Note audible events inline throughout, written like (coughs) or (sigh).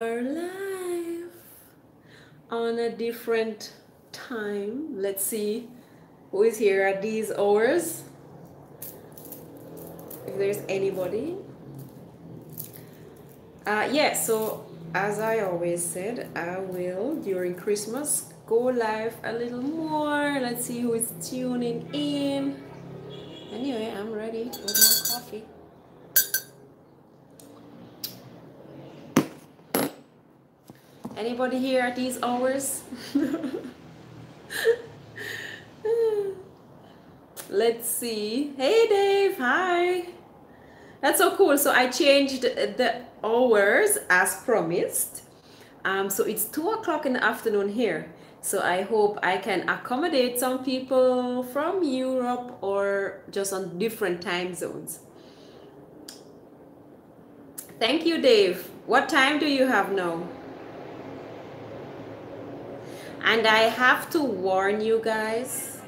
are live on a different time. Let's see who is here at these hours. If there's anybody. Uh, yeah, so as I always said, I will during Christmas go live a little more. Let's see who is tuning in. Anyway, I'm ready with my coffee. Anybody here at these hours? (laughs) Let's see. Hey Dave, hi. That's so cool. So I changed the hours as promised. Um, so it's two o'clock in the afternoon here. So I hope I can accommodate some people from Europe or just on different time zones. Thank you, Dave. What time do you have now? And I have to warn you guys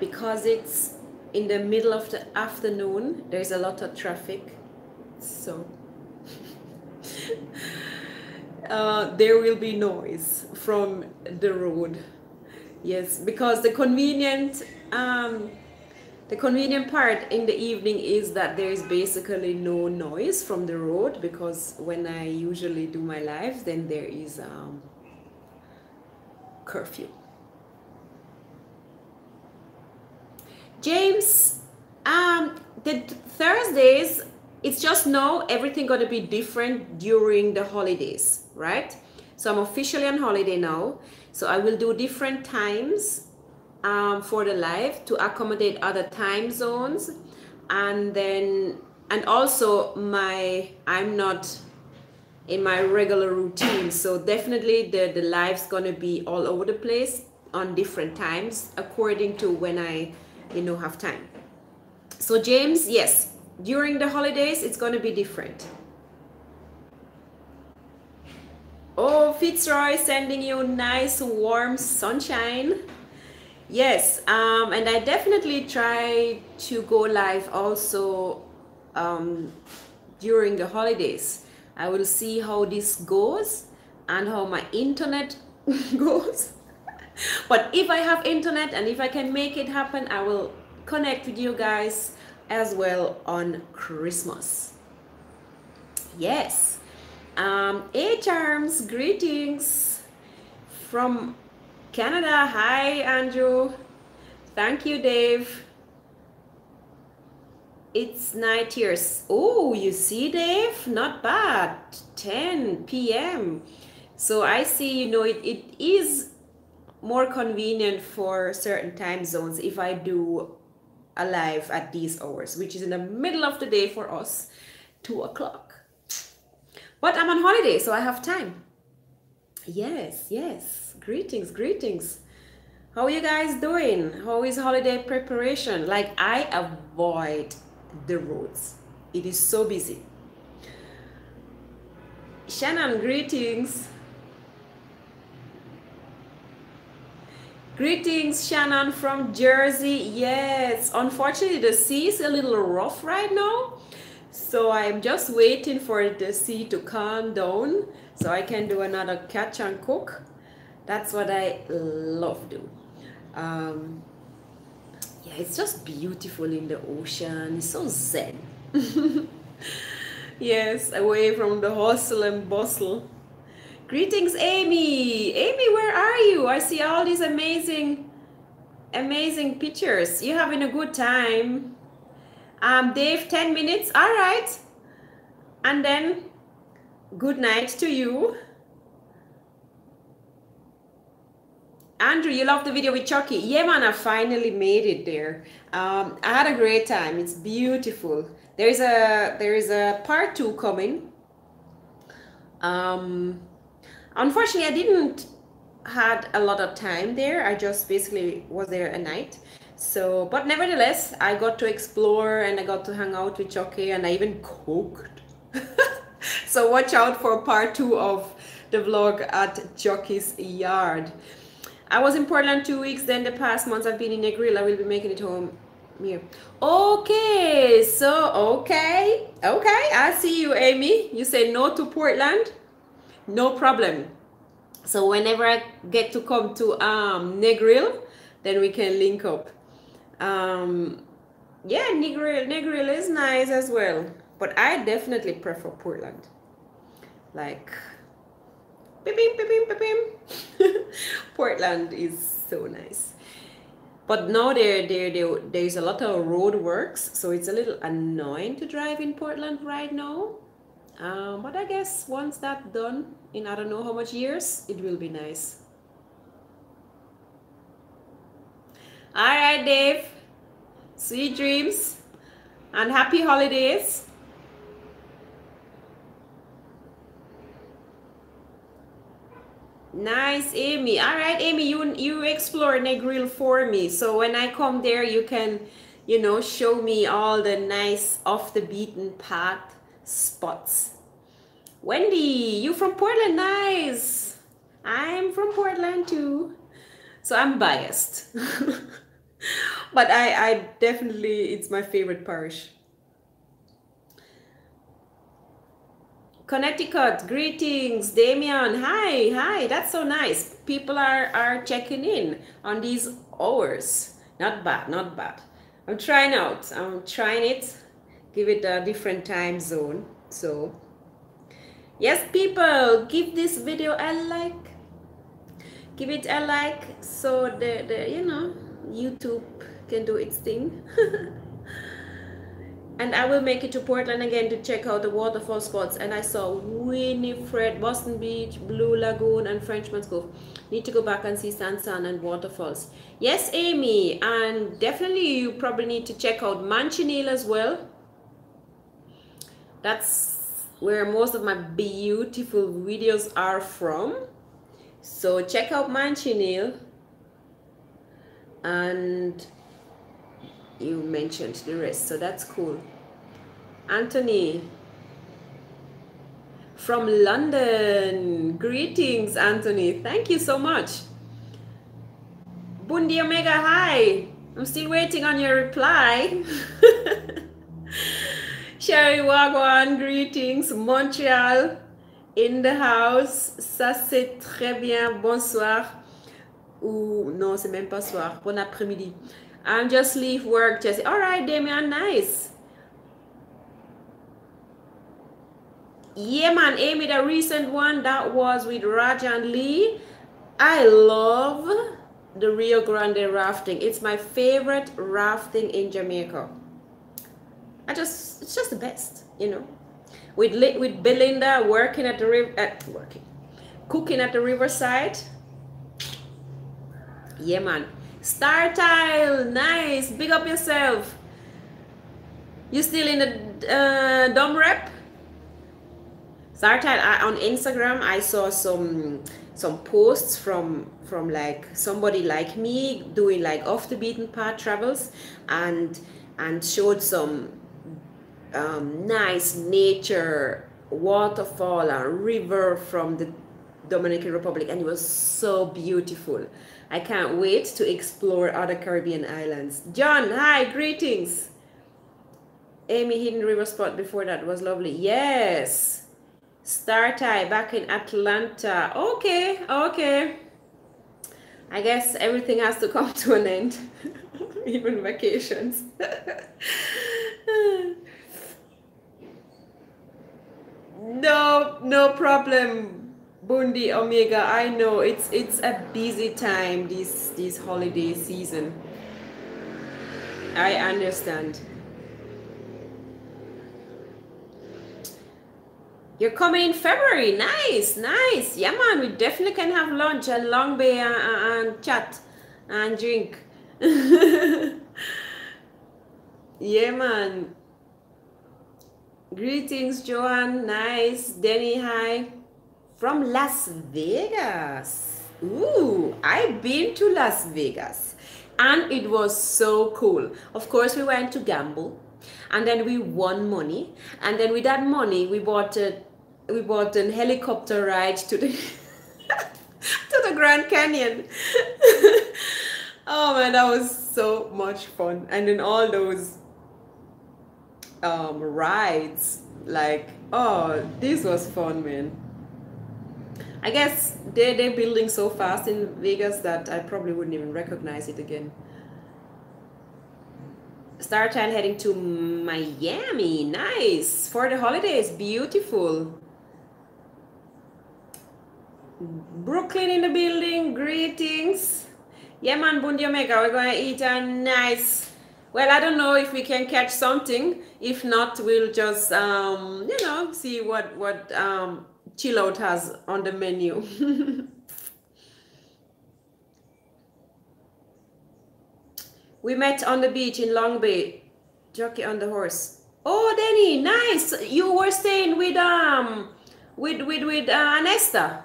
because it's in the middle of the afternoon, there's a lot of traffic. So (laughs) uh, there will be noise from the road. Yes, because the convenient um, the convenient part in the evening is that there is basically no noise from the road because when I usually do my lives, then there is um, curfew. James, um, the Thursdays, it's just now everything going to be different during the holidays, right? So I'm officially on holiday now. So I will do different times um, for the live to accommodate other time zones. And then, and also my, I'm not in my regular routine. So definitely the, the live's gonna be all over the place on different times according to when I, you know, have time. So James, yes, during the holidays, it's gonna be different. Oh, Fitzroy sending you nice warm sunshine. Yes, um, and I definitely try to go live also um, during the holidays I will see how this goes and how my internet (laughs) goes. but if I have internet and if I can make it happen, I will connect with you guys as well on Christmas. Yes. Um, A Charms, greetings from Canada. Hi, Andrew. Thank you, Dave. It's night here. Oh, you see, Dave? Not bad. 10 p.m. So I see, you know, it, it is more convenient for certain time zones if I do a live at these hours, which is in the middle of the day for us, 2 o'clock. But I'm on holiday, so I have time. Yes, yes. Greetings, greetings. How are you guys doing? How is holiday preparation? Like I avoid the roads. It is so busy. Shannon, greetings. Greetings, Shannon from Jersey. Yes, unfortunately, the sea is a little rough right now. So I'm just waiting for the sea to calm down so I can do another catch and cook. That's what I love do. Um, yeah, it's just beautiful in the ocean. It's so zen. (laughs) yes, away from the hustle and bustle. Greetings, Amy. Amy, where are you? I see all these amazing, amazing pictures. You're having a good time? Um, Dave, 10 minutes. All right. And then good night to you. Andrew, you love the video with Chucky. Yeah, man, I finally made it there. Um, I had a great time. It's beautiful. There's a there is a part two coming. Um, unfortunately, I didn't had a lot of time there. I just basically was there a night. So, but nevertheless, I got to explore and I got to hang out with Chucky and I even cooked. (laughs) so watch out for part two of the vlog at Chucky's yard. I was in Portland two weeks. Then the past months I've been in Negril. I will be making it home here. Okay, so okay, okay. I see you, Amy. You say no to Portland. no problem. So whenever I get to come to um, Negril, then we can link up. Um, yeah, Negril, Negril is nice as well, but I definitely prefer Portland. Like, beep, beep, beep. (laughs) Portland is so nice. But now there, there, there, there's a lot of road works, so it's a little annoying to drive in Portland right now. Um, but I guess once that's done, in I don't know how much years, it will be nice. All right, Dave. Sweet dreams and happy holidays. Nice, Amy. All right, Amy, you you explore Negril for me. So when I come there, you can, you know, show me all the nice off the beaten path spots. Wendy, you from Portland? Nice. I'm from Portland too. So I'm biased. (laughs) but I, I definitely, it's my favorite parish. Connecticut, greetings, Damien. Hi, hi. That's so nice. People are are checking in on these hours. Not bad, not bad. I'm trying out. I'm trying it. Give it a different time zone. So, yes, people, give this video a like. Give it a like so the the you know YouTube can do its thing. (laughs) and I will make it to Portland again to check out the waterfall spots. And I saw Winnifred, Boston Beach, Blue Lagoon, and Frenchman's Cove. Need to go back and see San San and waterfalls. Yes, Amy, and definitely you probably need to check out Manchioneal as well. That's where most of my beautiful videos are from. So check out Manchioneal. And you mentioned the rest so that's cool. Anthony from london. Greetings anthony. Thank you so much. Bundi omega hi. I'm still waiting on your reply. (laughs) Sherry wagwan greetings. Montreal in the house. Ça c'est très bien. Bonsoir. Ou non c'est même pas soir. Bon après-midi I'm just leave work, Jesse. All right, Damian, nice. Yeah, man, Amy, the recent one that was with Rajan Lee. I love the Rio Grande rafting. It's my favorite rafting in Jamaica. I just, it's just the best, you know. With with Belinda working at the river, at working, cooking at the riverside. Yeah, man. Star Tile, nice. Big up yourself. You still in the uh, rep? Star Tile, I, on Instagram, I saw some some posts from from like somebody like me doing like off the beaten path travels and and showed some um, nice nature waterfall and river from the Dominican Republic and it was so beautiful I can't wait to explore other Caribbean islands. John, hi, greetings. Amy Hidden River spot before that was lovely. Yes. Star Tie back in Atlanta. Okay, okay. I guess everything has to come to an end. (laughs) Even vacations. (laughs) no, no problem. Bundi Omega, I know it's it's a busy time this this holiday season. I understand. You're coming in February. Nice, nice. Yeah, man, we definitely can have lunch and Long Bay and, and chat and drink. (laughs) yeah, man. Greetings, Joanne. Nice. Denny, hi from Las Vegas. Ooh, I've been to Las Vegas and it was so cool. Of course, we went to gamble and then we won money and then with that money we bought a we bought an helicopter ride to the (laughs) to the Grand Canyon. (laughs) oh man, that was so much fun. And then all those um rides like oh this was fun man I guess they they're building so fast in Vegas that I probably wouldn't even recognize it again. Star Child heading to Miami. Nice. For the holidays. Beautiful. Brooklyn in the building. Greetings. Yeah, man, Omega. We're going to eat a nice. Well, I don't know if we can catch something. If not, we'll just, um, you know, see what, what um, Chill Out has on the menu. (laughs) We met on the beach in Long Bay. Jockey on the horse. Oh, Danny, nice. You were staying with um with with with uh, Anesta,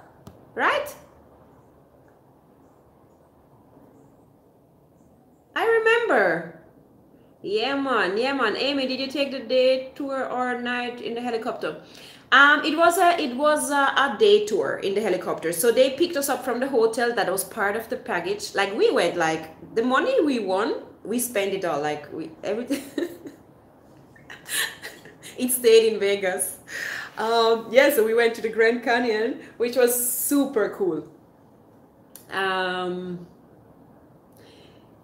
right? I remember. Yeah, man. Yeah, man. Amy, did you take the day tour or night in the helicopter? Um, it was a it was a, a, day tour in the helicopter. So they picked us up from the hotel. That was part of the package. Like we went, like the money we won, we spent it all. Like we everything. (laughs) it stayed in Vegas. Um, yeah, so we went to the Grand Canyon, which was super cool. Um,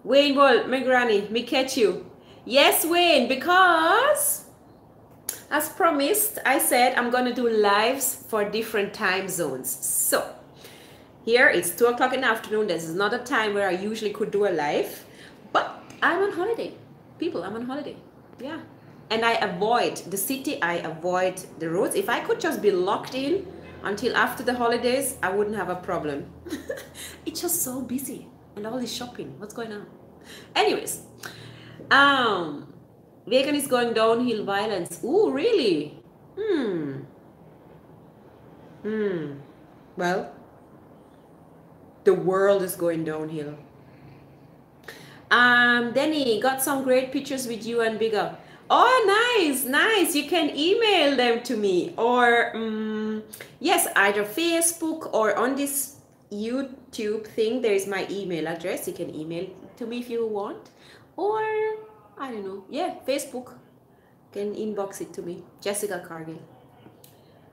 Wayne Ball, my granny, me catch you. Yes, Wayne, because as promised, I said I'm to do lives for different time zones. So here it's 2 o'clock in the afternoon. This is not a time where I usually could do a live, but I'm on holiday. People, I'm on holiday. Yeah. And I avoid the city, I avoid the roads. If I could just be locked in until after the holidays, I wouldn't have a problem. (laughs) it's just so busy and all this shopping. What's going on? Anyways, um, Vegas is going downhill violence. Ooh, really? Hmm. Hmm. Well, the world is going downhill. Um, Denny, got some great pictures with you and Bigger. Oh, nice, nice. You can email them to me or, um, yes, either Facebook or on this YouTube thing, there is my email address. You can email to me if you want. Or I don't know. Yeah, Facebook. Can inbox it to me. Jessica Cargill.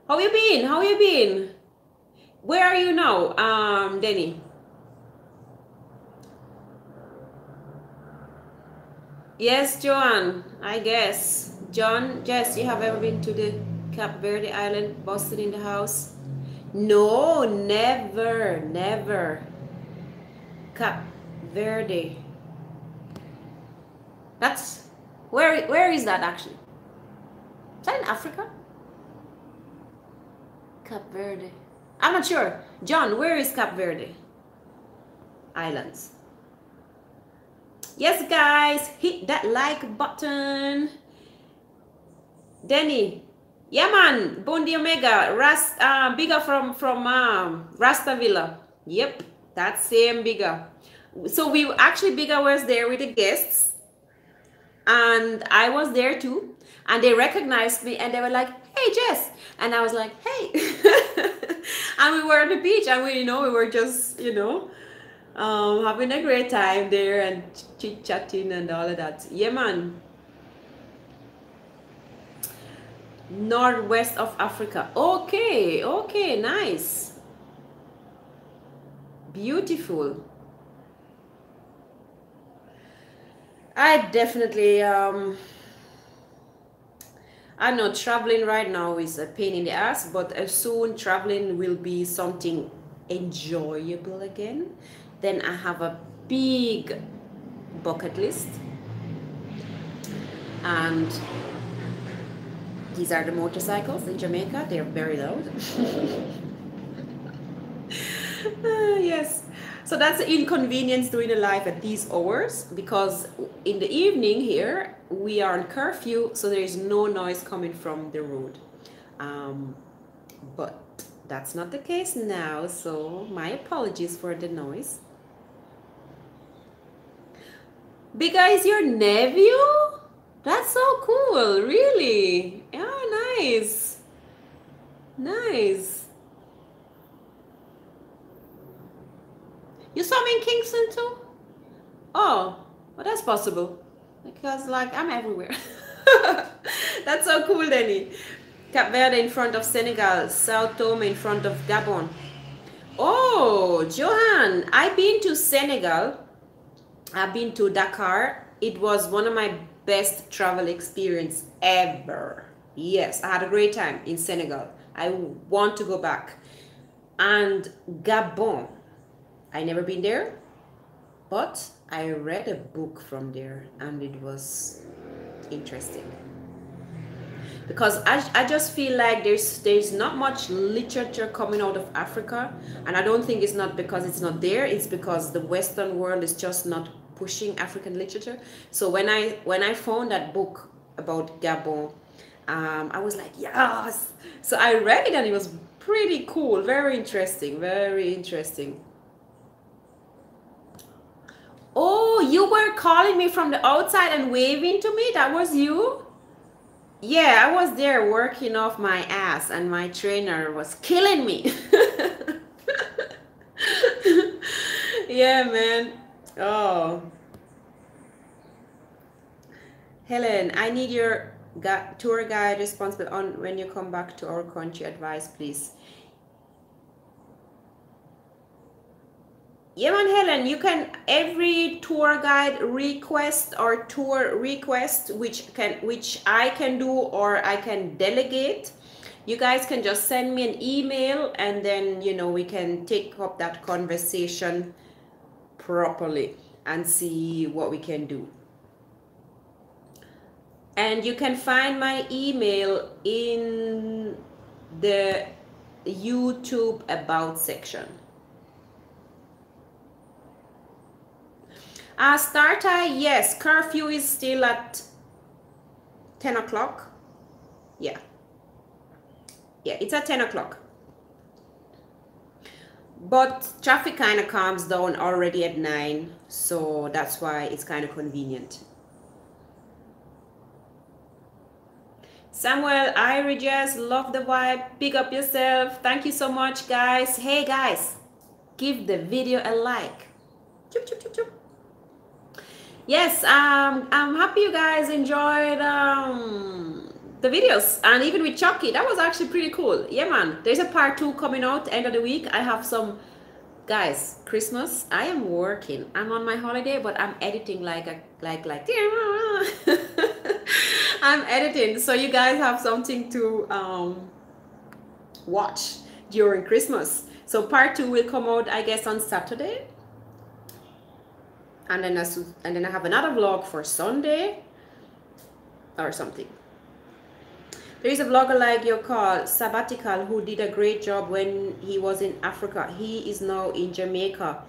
How you been? How you been? Where are you now, um, Denny? Yes, Joanne, I guess. John, Jess, you have ever been to the Cape Verde Island, Boston in the house? No, never, never. Cape Verde. That's where where is that actually? Is that in Africa? Cape Verde. I'm not sure. John, where is Cape Verde? Islands. Yes, guys, hit that like button. Denny, yeah, man, Bondi Omega, Rast, uh, bigger from from um, Rasta Villa. Yep, that same bigger. So we actually bigger was there with the guests and I was there too. And they recognized me and they were like, hey, Jess. And I was like, hey. (laughs) and we were on the beach and we, you know, we were just, you know, um, having a great time there and chit chatting and all of that. Yeah, man. Northwest of Africa. Okay, okay, nice. Beautiful. I definitely um I know traveling right now is a pain in the ass, but as soon traveling will be something enjoyable again. Then I have a big bucket list. And these are the motorcycles in Jamaica. They're very loud. (laughs) uh, yes. So that's the inconvenience doing a live at these hours because in the evening here we are on curfew, so there is no noise coming from the road. Um, but that's not the case now, so my apologies for the noise. Big is your nephew? That's so cool, really. Oh, nice. Nice. You saw me in Kingston too? Oh, well, that's possible. Because, like, I'm everywhere. (laughs) that's so cool, Danny. Cap Verde in front of Senegal, Sao Tome in front of Gabon. Oh, Johan, I've been to Senegal. I've been to Dakar. It was one of my best travel experience ever. Yes, I had a great time in Senegal. I want to go back. And Gabon. I never been there, but I read a book from there and it was interesting. Because I, I just feel like there's there's not much literature coming out of Africa and I don't think it's not because it's not there it's because the western world is just not pushing African literature. So when I when I found that book about Gabon um, I was like yes! So I read it and it was pretty cool very interesting very interesting oh you were calling me from the outside and waving to me that was you yeah, I was there working off my ass, and my trainer was killing me. (laughs) yeah, man. Oh. Helen, I need your tour guide responsible on when you come back to our country advice, please. Yeah helen you can every tour guide request or tour request which can which i can do or i can delegate you guys can just send me an email and then you know we can take up that conversation properly and see what we can do. And you can find my email in the youtube about section Uh, start time, yes. Curfew is still at 10 o'clock. Yeah. Yeah, it's at 10 o'clock. But traffic kind of calms down already at 9. So that's why it's kind of convenient. Samuel, I just love the vibe. Pick up yourself. Thank you so much, guys. Hey, guys, give the video a like. Yes um i'm happy you guys enjoyed um the videos. And even with chucky that was actually pretty cool. Yeah man there's a part two coming out end of the week. I have some guys christmas. I am working. I'm on my holiday but i'm editing like a like like (laughs) i'm editing. So you guys have something to um watch during christmas. So part two will come out i guess on saturday and then I, and then I have another vlog for Sunday or something. There is a vlogger like you call Sabbatical who did a great job when he was in Africa. He is now in Jamaica.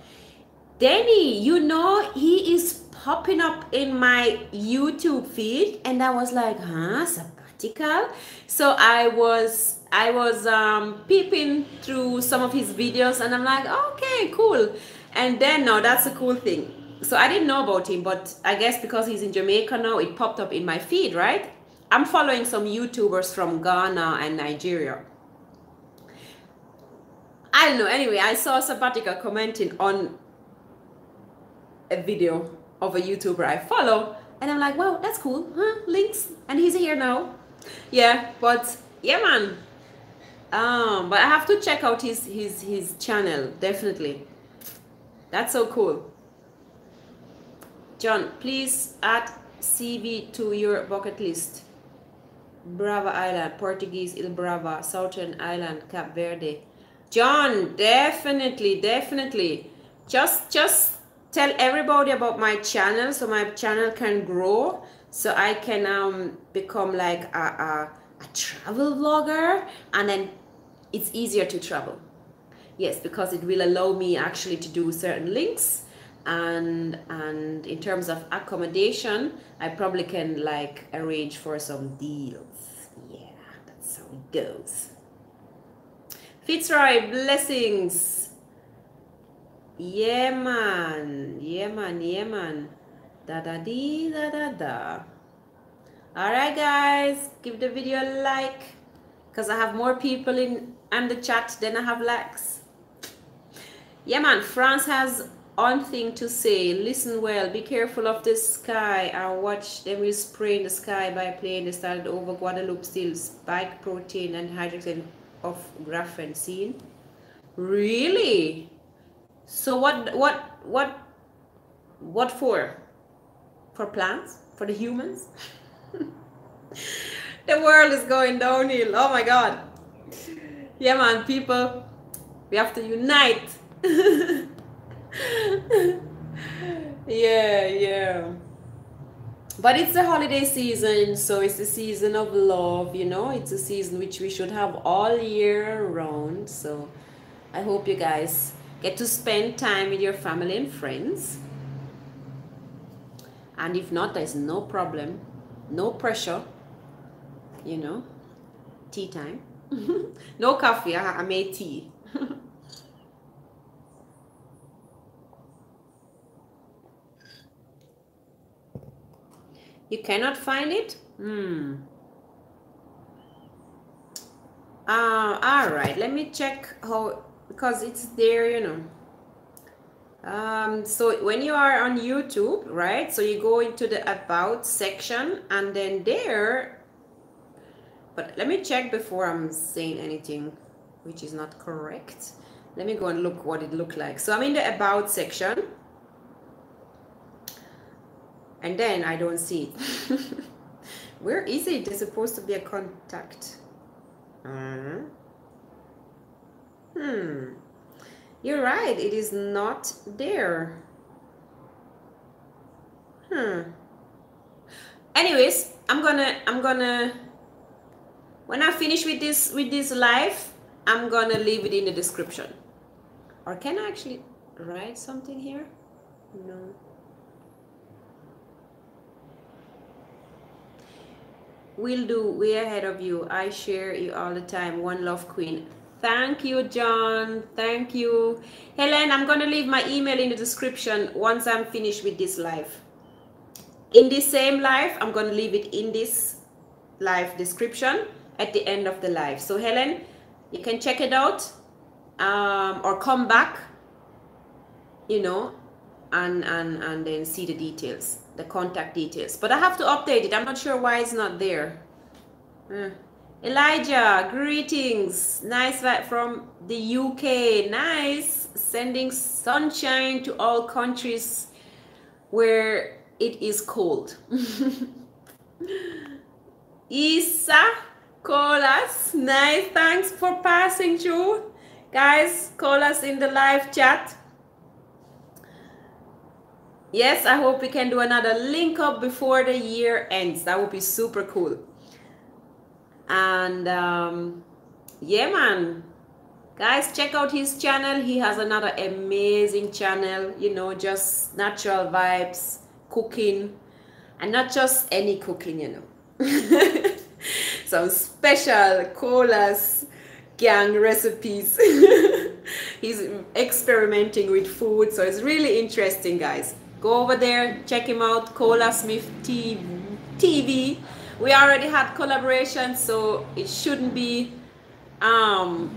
Danny, you know, he is popping up in my YouTube feed and I was like, huh, sabbatical? So I was I was um, peeping through some of his videos and I'm like, okay, cool. And then now that's a cool thing so I didn't know about him, but I guess because he's in Jamaica now, it popped up in my feed, right? I'm following some YouTubers from Ghana and Nigeria. I don't know. Anyway, I saw Sabbatical commenting on a video of a YouTuber I follow, and I'm like, wow, that's cool, huh? Links, and he's here now. Yeah, but yeah, man. Um, but I have to check out his his his channel definitely. That's so cool. John, please add CV to your bucket list. Brava Island, Portuguese Il Brava, Southern Island, Cap Verde. John, definitely, definitely. Just, just tell everybody about my channel so my channel can grow so I can um, become like a, a, a travel vlogger and then it's easier to travel. Yes, because it will allow me actually to do certain links and and in terms of accommodation i probably can like arrange for some deals. Yeah that's how it goes fitzroy blessings. Yeah man yeah man yeah man da da dee da da da all right guys give the video a like because i have more people in and the chat than i have likes. Yeah man france has one thing to say listen well be careful of the sky and watch them will spray in the sky by playing the started over guadeloupe still spike protein and hydrogen of graphene seen Really? So what what what what for? For plants? For the humans? (laughs) the world is going downhill. Oh my god. Yeah man, people, we have to unite. (laughs) (laughs) yeah, yeah. But it's the holiday season, so it's the season of love, you know. It's a season which we should have all year round. So I hope you guys get to spend time with your family and friends. And if not, there's no problem, no pressure, you know. Tea time. (laughs) no coffee, I, I made tea. (laughs) You cannot find it? Hmm. Uh, all right, let me check how, because it's there, you know. Um, so when you are on YouTube, right, so you go into the about section and then there, but let me check before I'm saying anything which is not correct. Let me go and look what it looked like. So I'm in the about section and then I don't see it. (laughs) Where is it? There's supposed to be a contact. Uh, hmm. You're right. It is not there. Hmm. Anyways, I'm gonna I'm gonna when I finish with this with this live, I'm gonna leave it in the description. Or can I actually write something here? No. Will do. Way ahead of you. I share you all the time. One love queen. Thank you, John. Thank you. Helen, I'm going to leave my email in the description once I'm finished with this live. In this same live, I'm going to leave it in this live description at the end of the live. So Helen, you can check it out um, or come back, you know, and, and, and then see the details the contact details. But I have to update it. I'm not sure why it's not there. Uh, Elijah, greetings. Nice from the UK. Nice. Sending sunshine to all countries where it is cold. (laughs) Isa, call us. Nice. Thanks for passing through. Guys, Colas in the live chat. Yes, I hope we can do another link up before the year ends. That would be super cool. And um, yeah, man. Guys, check out his channel. He has another amazing channel, you know, just natural vibes, cooking, and not just any cooking, you know. (laughs) Some special colas, gang recipes. (laughs) He's experimenting with food, so it's really interesting, guys go over there check him out Cola Smith TV we already had collaboration so it shouldn't be um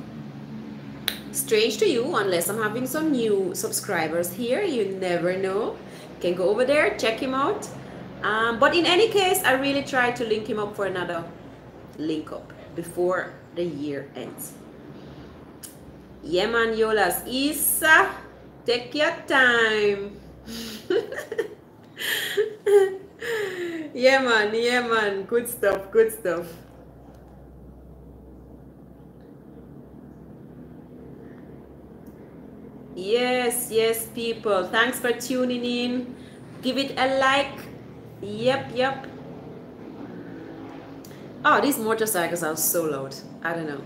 strange to you unless I'm having some new subscribers here. You never know. You can go over there check him out. Um, but in any case I really try to link him up for another link up before the year ends. Yeah man yolas. Isa take your time (laughs) yeah, man. Yeah, man. Good stuff. Good stuff. Yes, yes, people. Thanks for tuning in. Give it a like. Yep, yep. Oh, these motorcycles are so loud. I don't know.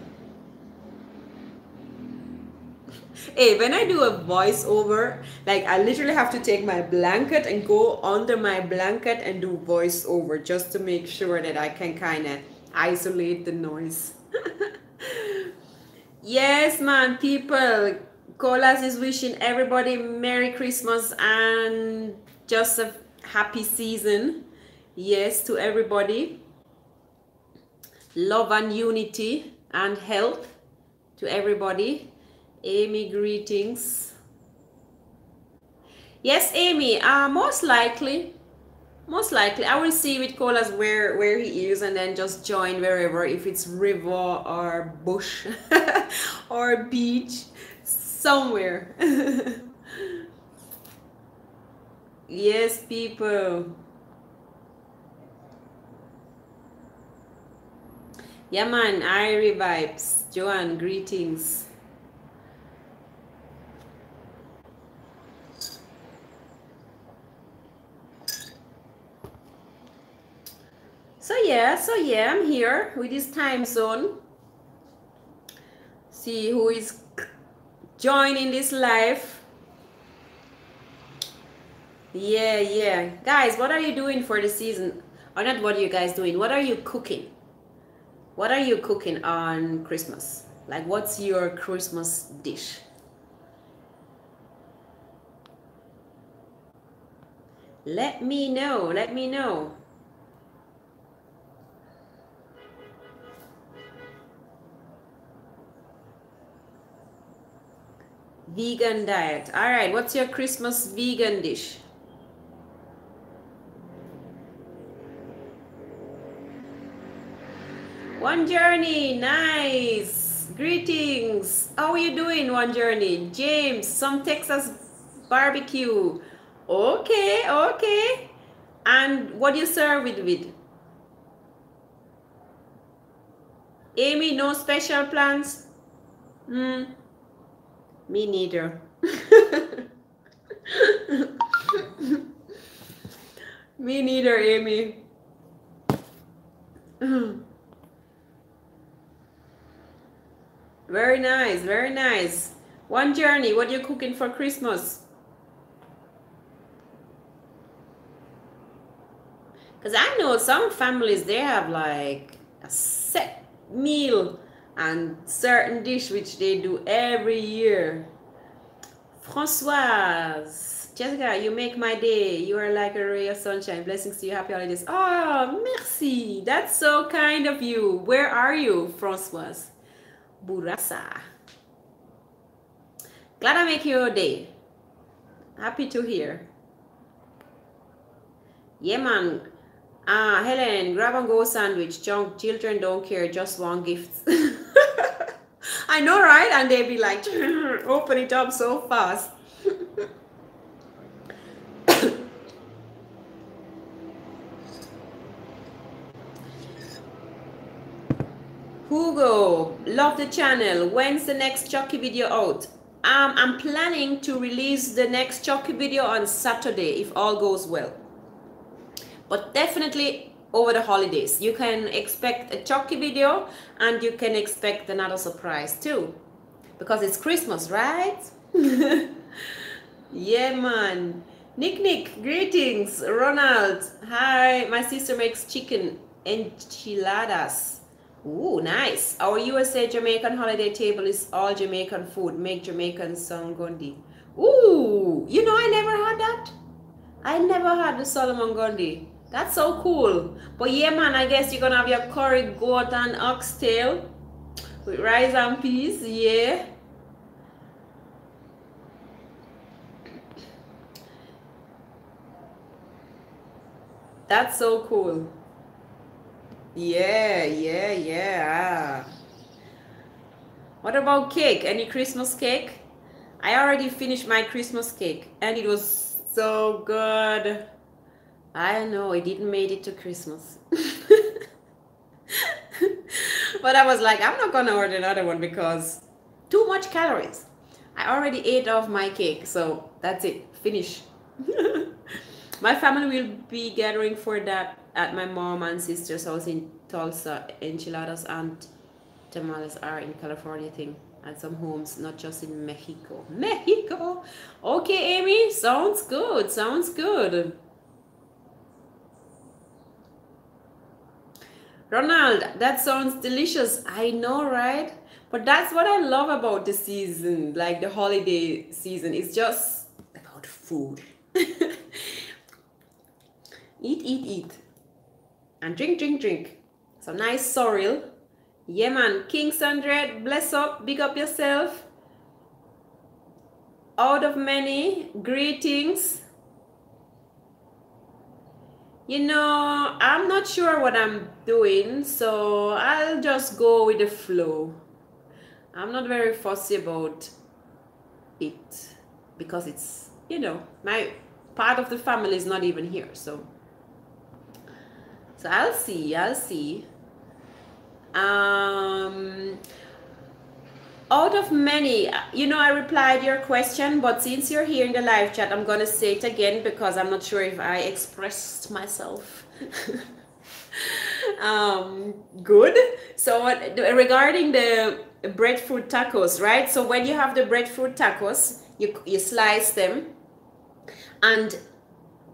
Hey when i do a voiceover like i literally have to take my blanket and go under my blanket and do voiceover just to make sure that i can kind of isolate the noise. (laughs) Yes man people. Colas is wishing everybody merry christmas and just a happy season. Yes to everybody. Love and unity and health to everybody Amy, greetings. Yes, Amy, uh, most likely, most likely, I will see with Colas where, where he is and then just join wherever, if it's river or bush (laughs) or beach. somewhere. (laughs) yes, people. Yeah, man, Irie vibes. Joanne, greetings. So yeah, so yeah, I'm here with this time zone. See who is joining this live. Yeah, yeah. Guys, what are you doing for the season? Or not what are you guys doing? What are you cooking? What are you cooking on Christmas? Like what's your Christmas dish? Let me know. Let me know. Vegan diet. All right, what's your Christmas vegan dish? One Journey, nice. Greetings. How are you doing, One Journey? James, some Texas barbecue. Okay, okay. And what do you serve with with? Amy, no special plans? Hmm. Me neither. (laughs) Me neither, Amy. (clears throat) very nice, very nice. One journey, what are you cooking for Christmas? Because I know some families, they have like a set meal and certain dish which they do every year. Françoise, Jessica, you make my day. You are like a ray of sunshine. Blessings to you. Happy holidays. Oh, merci. That's so kind of you. Where are you, Françoise? Burasa. Glad I make your day. Happy to hear. Yeah, man. Ah, Helen, grab and go sandwich. Junk, children don't care, just want gifts. (laughs) (laughs) I know, right? And they'd be like, (laughs) open it up so fast. (coughs) Hugo, love the channel. When's the next Chucky video out? Um, I'm planning to release the next Chucky video on Saturday if all goes well. But definitely over the holidays. You can expect a Chucky video and you can expect another surprise too. Because it's Christmas, right? (laughs) yeah, man. Nick Nick, greetings. Ronald, hi. My sister makes chicken enchiladas. Ooh, nice. Our USA Jamaican holiday table is all Jamaican food. Make Jamaican Gundy. Ooh, you know I never had that. I never had the Solomon Gundy. That's so cool. But yeah, man, I guess you're gonna have your curry goat and oxtail with rice and peas. Yeah. That's so cool. Yeah, yeah, yeah. What about cake? Any Christmas cake? I already finished my Christmas cake and it was so good. I don't know I didn't made it to Christmas. (laughs) but I was like, I'm not gonna order another one because too much calories. I already ate off my cake, so that's it. Finish. (laughs) my family will be gathering for that at my mom and sister's house in Tulsa. Enchiladas and tamales are in California thing at some homes, not just in Mexico. (laughs) Mexico. Okay, Amy. Sounds good. Sounds good. Ronald, that sounds delicious. I know, right? But that's what I love about the season, like the holiday season. It's just about food. (laughs) eat, eat, eat. And drink, drink, drink. Some nice sorrel. Yeah, man. King Sandred, bless up, big up yourself. Out of many, greetings. You know, I'm not sure what I'm doing, so I'll just go with the flow. I'm not very fussy about it because it's you know my part of the family is not even here so so i'll see i'll see um out of many you know i replied your question but since you're here in the live chat i'm to say it again because i'm not sure if i expressed myself. (laughs) Um good. So regarding the breadfruit tacos right? So when you have the breadfruit tacos you you slice them and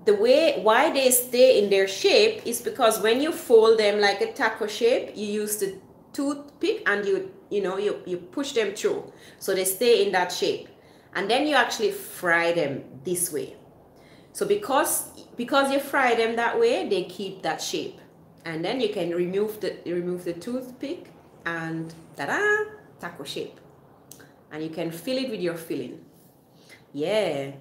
the way why they stay in their shape is because when you fold them like a taco shape you use the toothpick and you you know you, you push them through. So they stay in that shape. And then you actually fry them this way. So because because you fry them that way they keep that shape. And then you can remove the remove the toothpick and ta-da taco shape. And you can fill it with your filling. Yeah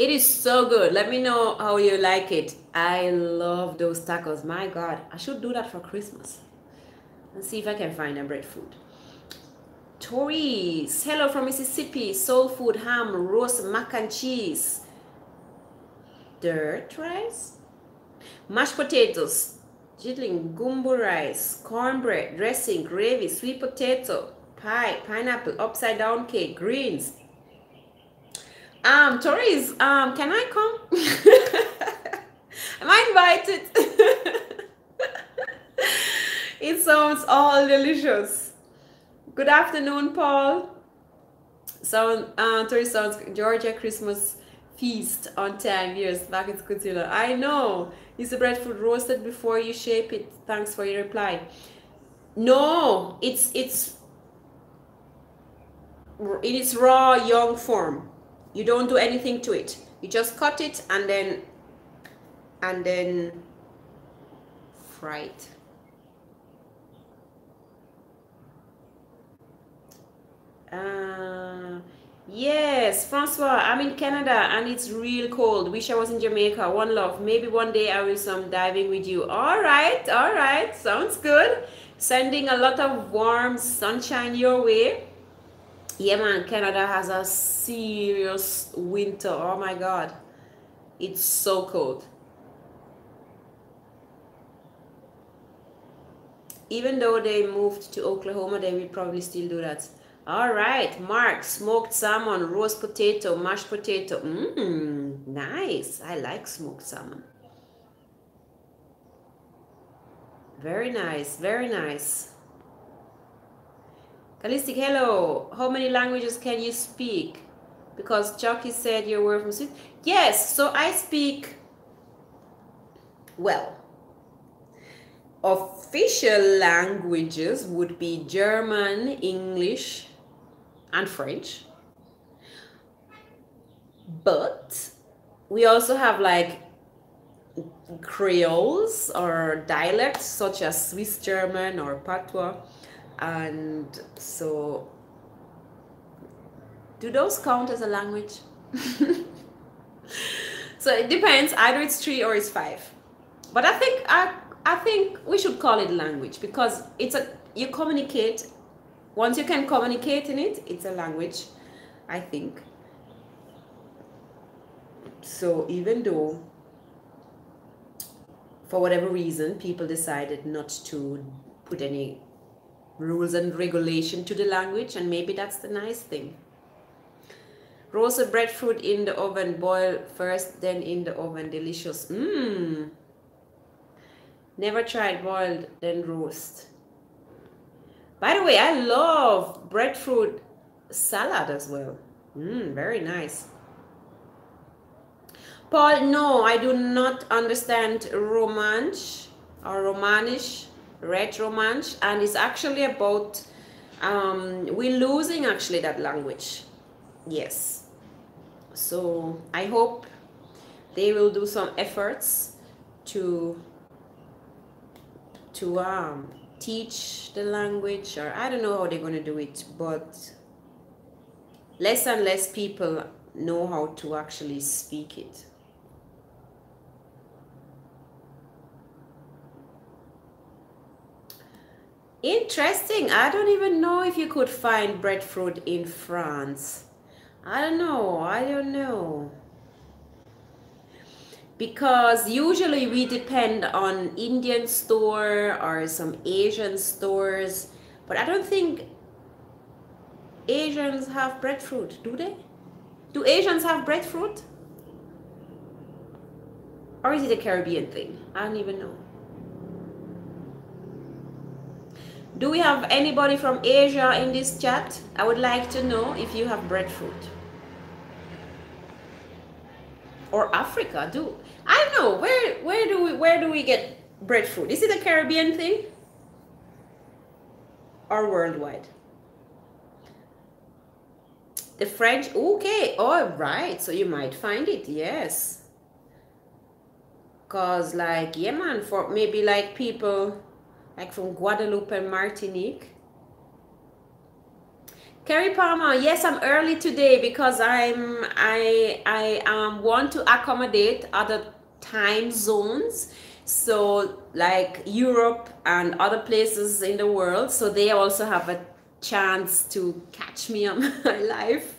it is so good. Let me know how you like it. I love those tacos. My god i should do that for christmas. And see if I can find a breadfruit. Tori's, hello from Mississippi, soul food, ham, roast mac and cheese, dirt rice, mashed potatoes, jiggling gumbo rice, cornbread, dressing, gravy, sweet potato, pie, pineapple, upside down cake, greens. Um, Tori's, um, can I come? (laughs) Am I invited? (laughs) It sounds all delicious. Good afternoon, Paul. So, uh, Tori sounds Georgia Christmas feast on time. Years back in Kutila. I know. Is the breadfruit roasted before you shape it? Thanks for your reply. No, it's it's in its raw young form. You don't do anything to it. You just cut it and then and then fry it. Uh, yes, Francois, I'm in Canada and it's real cold. Wish I was in Jamaica. One love. Maybe one day I will some diving with you. All right, all right. Sounds good. Sending a lot of warm sunshine your way. Yeah, man, Canada has a serious winter. Oh my God. It's so cold. Even though they moved to Oklahoma, they will probably still do that. All right, Mark, smoked salmon, roast potato, mashed potato. Mmm, nice. I like smoked salmon. Very nice, very nice. Kalistic, hello. How many languages can you speak? Because Chucky said you were from Sweden. Yes, so I speak, well, official languages would be German, English, and French. But we also have like creoles or dialects such as Swiss German or Patois. And so, do those count as a language? (laughs) so it depends. Either it's three or it's five. But I think I I think we should call it language because it's a you communicate once you can communicate in it it's a language i think so even though for whatever reason people decided not to put any rules and regulation to the language and maybe that's the nice thing. Roasted breadfruit in the oven boil first then in the oven delicious. Mmm. Never tried boiled then roast. By the way, I love breadfruit salad as well. Mmm, very nice. Paul, no, I do not understand Romansh or Romanish, red Romansh, and it's actually about um, we're losing actually that language. Yes. So I hope they will do some efforts to to um teach the language or I don't know how they're going to do it but less and less people know how to actually speak it Interesting. I don't even know if you could find breadfruit in France. I don't know. I don't know. Because usually we depend on Indian store or some Asian stores, but I don't think Asians have breadfruit, do they? Do Asians have breadfruit? Or is it a Caribbean thing? I don't even know. Do we have anybody from Asia in this chat? I would like to know if you have breadfruit. Or Africa, do I know where where do we where do we get breadfruit? Is it a Caribbean thing? Or worldwide? The French, okay, all right. So you might find it, yes. Cause like, yeah man, for maybe like people like from Guadeloupe and Martinique. Carrie Palmer, yes, I'm early today because I'm I I um want to accommodate other time zones. So like Europe and other places in the world, so they also have a chance to catch me on (laughs) my live.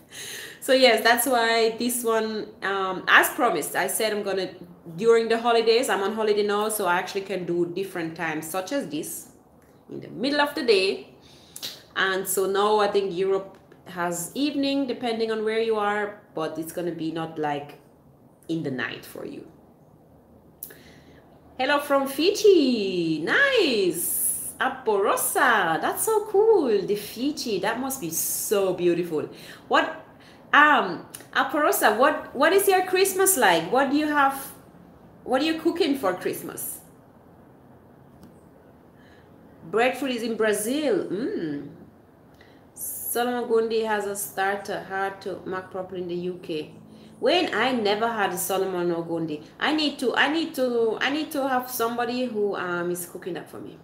So yes, that's why this one, um, as promised, I said I'm gonna during the holidays i'm on holiday now so i actually can do different times such as this in the middle of the day. And so now i think europe has evening depending on where you are but it's going to be not like in the night for you. Hello from fiji. Nice. Aporosa that's so cool. The fiji that must be so beautiful. What um aporosa what what is your christmas like? What do you have what are you cooking for Christmas? Breadfruit is in Brazil. Mm. Solomon Gundy has a starter hard to mark properly in the UK. When I never had Solomon Ogundi, I need to, I need to, I need to have somebody who um, is cooking that for me.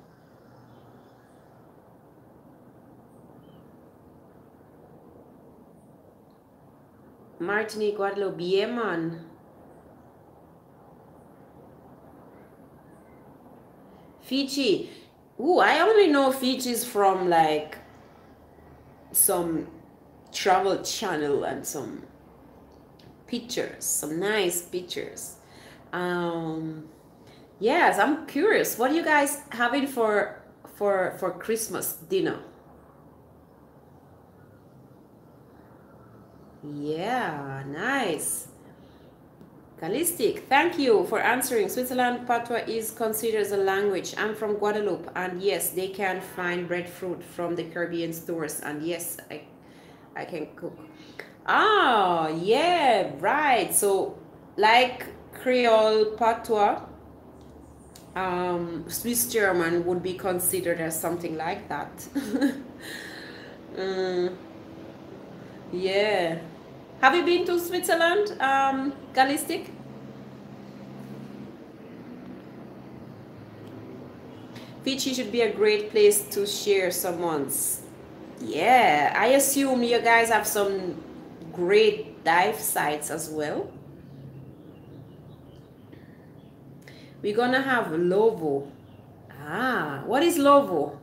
Martinique, Guadeloupe, yeah, Fiji. Ooh, I only know Fiji's from like some travel channel and some pictures, some nice pictures. Um, yes, I'm curious. What are you guys having for for for Christmas dinner? Yeah, nice. Gallistic, thank you for answering. Switzerland patois is considered as a language. I'm from Guadeloupe, and yes, they can find breadfruit from the Caribbean stores, and yes, I, I can cook. Ah, yeah, right. So, like Creole patois, um, Swiss German would be considered as something like that. (laughs) mm, yeah. Have you been to Switzerland, um, Gallistic? Fiji should be a great place to share some someone's. Yeah, I assume you guys have some great dive sites as well. We're gonna have Lovo. Ah, what is Lovo?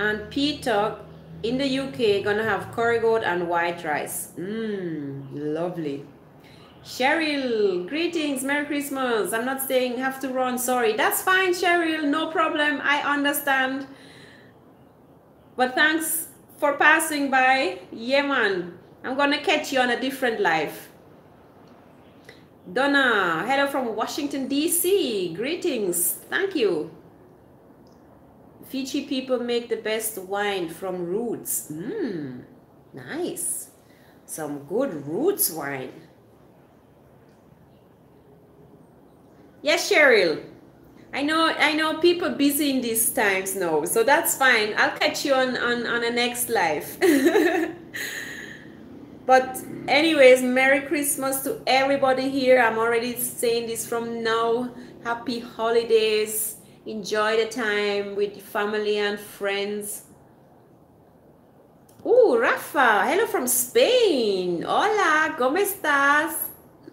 And Peter in the UK gonna have curry goat and white rice. Mmm, lovely. Cheryl, greetings, Merry Christmas. I'm not saying have to run, sorry. That's fine, Cheryl, no problem. I understand. But thanks for passing by. Yeah. I'm gonna catch you on a different life. Donna, hello from Washington, D.C. Greetings. Thank you. Fiji people make the best wine from roots. Mmm, nice. Some good roots wine. Yes, Cheryl. I know I know people busy in these times now, so that's fine. I'll catch you on, on, on a next live. (laughs) but anyways, Merry Christmas to everybody here. I'm already saying this from now. Happy holidays enjoy the time with family and friends. Oh, Rafa, hello from Spain. Hola, ¿cómo estás?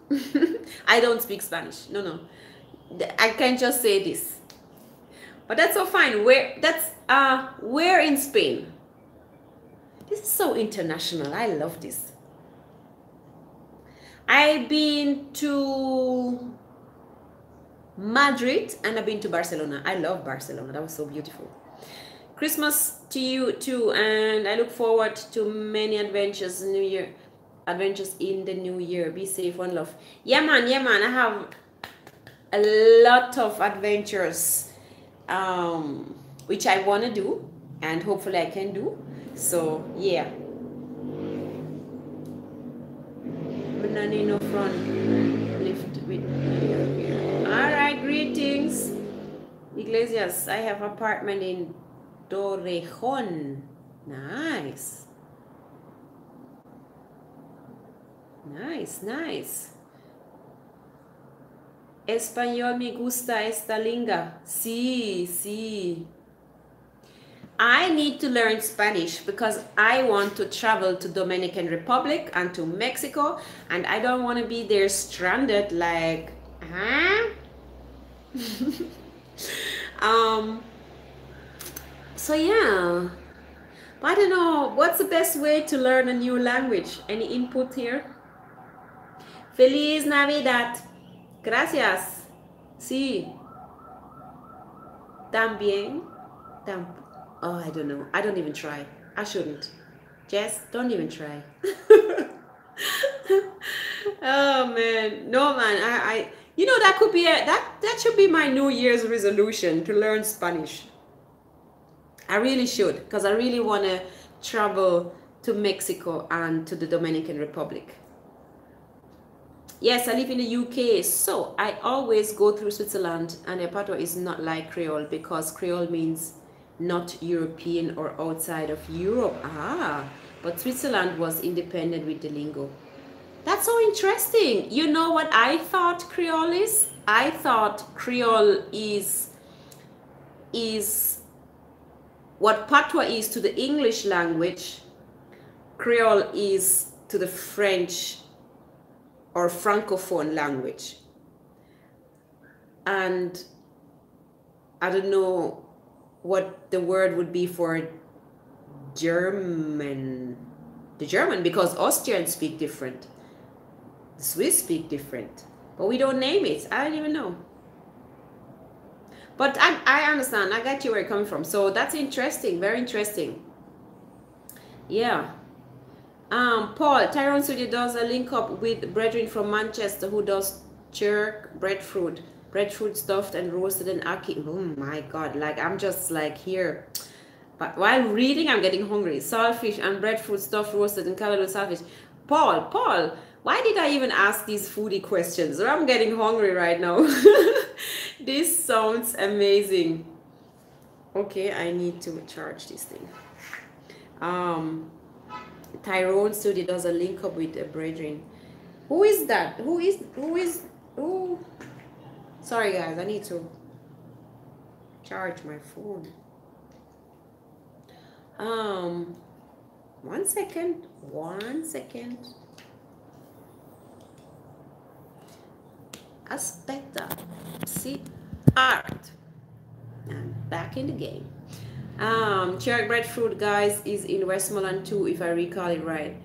(laughs) I don't speak Spanish. No, no. I can't just say this. But that's so fine. Where that's uh where in Spain? This is so international. I love this. I've been to Madrid and I've been to Barcelona. I love Barcelona. That was so beautiful. Christmas to you too, and I look forward to many adventures New Year adventures in the new year. Be safe, one love. Yeah man, yeah man. I have a lot of adventures um which I wanna do and hopefully I can do. So yeah. Bananino front lift with Alright, greetings. Iglesias, I have apartment in Torrejon. Nice. Nice, nice. Español me gusta esta linga. Sí, sí. I need to learn Spanish because I want to travel to Dominican Republic and to Mexico and I don't want to be there stranded like, huh? (laughs) um so yeah. But I don't know what's the best way to learn a new language. Any input here? Feliz Navidad. Gracias. Sí. También. Tam oh, I don't know. I don't even try. I shouldn't. Jess, don't even try. (laughs) oh man. No man. I, I you know that could be a that that should be my New Year's resolution to learn Spanish. I really should because I really want to travel to Mexico and to the Dominican Republic. Yes, I live in the UK, so I always go through Switzerland, and the patois is not like Creole because Creole means not European or outside of Europe. Ah, but Switzerland was independent with the lingo. That's so interesting. You know what I thought Creole is? I thought Creole is is what patois is to the English language. Creole is to the French or francophone language. And I don't know what the word would be for German. The German, because Austrians speak different. The Swiss speak different. But we don't name it. I don't even know. But I, I understand. I got you where you're coming from. So that's interesting. Very interesting. Yeah. Um, Paul, Tyrone Studio does a link up with brethren from Manchester who does jerk breadfruit, breadfruit stuffed and roasted and ackee. Oh my God, like I'm just like here. But while reading, I'm getting hungry. Saltfish and breadfruit stuffed roasted and callaloo saltfish. Paul, Paul, why did I even ask these foodie questions? I'm getting hungry right now. (laughs) this sounds amazing. Okay, I need to charge this thing. Um, Tyrone Studio does a link up with a brethren. Who is that? Who is who is who? Sorry guys, I need to charge my phone. Um, one second, one second. Aspetta, see, art. I'm back in the game. Um, cherry breadfruit, guys, is in Westmoreland too, if I recall it right.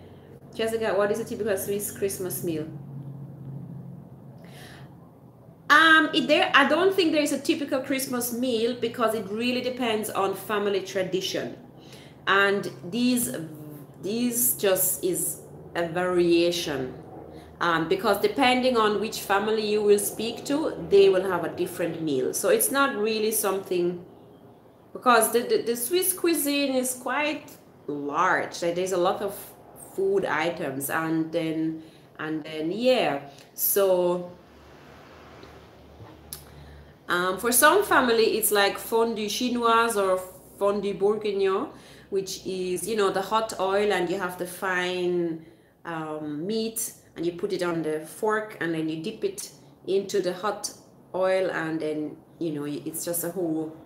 Jessica, what is a typical Swiss Christmas meal? Um, it, there, I don't think there is a typical Christmas meal because it really depends on family tradition, and these, these just is a variation. Um, because depending on which family you will speak to, they will have a different meal. So it's not really something because the, the, the Swiss cuisine is quite large. There's a lot of food items and then and then yeah. So um, for some family it's like fondue chinoise or fondue bourguignon, which is you know the hot oil and you have the fine um, meat and you put it on the fork and then you dip it into the hot oil and then you know it's just a whole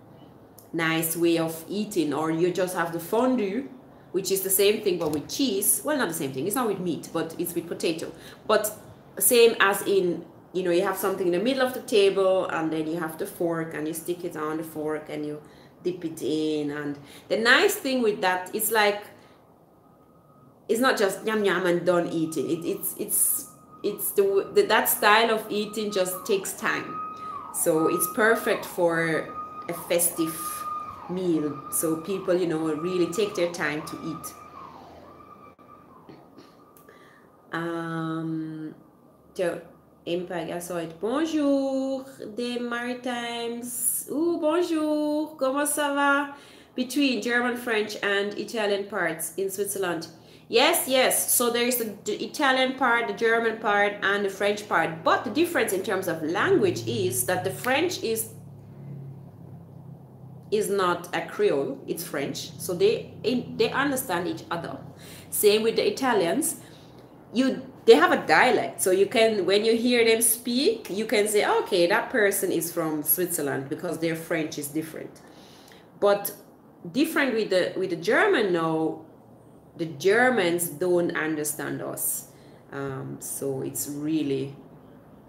nice way of eating. Or you just have the fondue which is the same thing but with cheese. Well not the same thing. It's not with meat but it's with potato. But same as in you know you have something in the middle of the table and then you have the fork and you stick it on the fork and you dip it in. And the nice thing with that is like it's not just yum yum and done eating it, it's it's it's the, the that style of eating just takes time. So it's perfect for a festive meal. So people you know really take their time to eat. Um so impact i saw it bonjour des maritimes Ooh, bonjour. Comment ça va? Between german french and italian parts in switzerland Yes, yes. So there's the, the, Italian part, the German part, and the French part. But the difference in terms of language is that the French is is not a Creole; it's French. So they they understand each other. Same with the Italians. You they have a dialect, so you can when you hear them speak, you can say, oh, okay, that person is from Switzerland because their French is different. But different with the with the German now the Germans don't understand us. Um, so it's really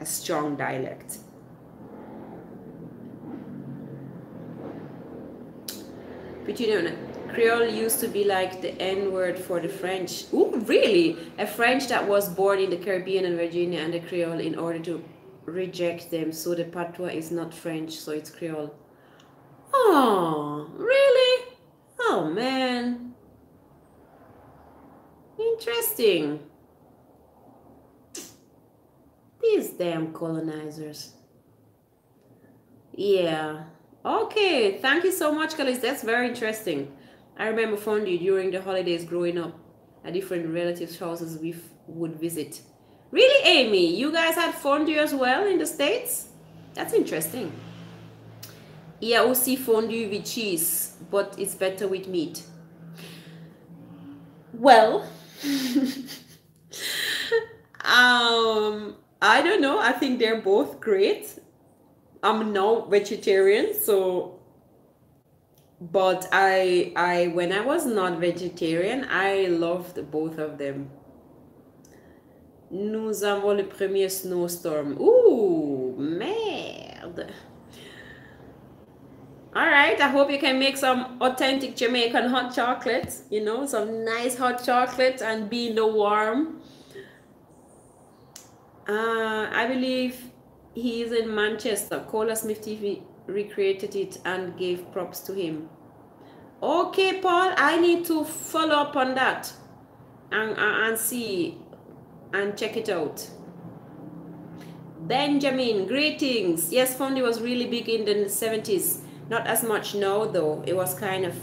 a strong dialect. But you know, Creole used to be like the N word for the French. Oh, really? A French that was born in the Caribbean and Virginia and the Creole in order to reject them. So the patois is not French, so it's Creole. Oh, really? Oh, man. Interesting. These damn colonizers. Yeah. Okay. Thank you so much, Kalis. That's very interesting. I remember fondue during the holidays growing up at different relatives' houses we would visit. Really, Amy? You guys had fondue as well in the States? That's interesting. Yeah, aussi fondue with cheese, but it's better with meat. Well, um, I don't know. I think they're both great. I'm now vegetarian, so but I I when I was not vegetarian, I loved both of them. Nous avons le premier snowstorm. Ouh, merde. All right, I hope you can make some authentic Jamaican hot chocolate, you know, some nice hot chocolate and be in the warm. Uh, I believe he is in Manchester. Cola Smith TV recreated it and gave props to him. Okay, Paul, I need to follow up on that and, and see and check it out. Benjamin, greetings. Yes, Fondue was really big in the 70s. Not as much now though. It was kind of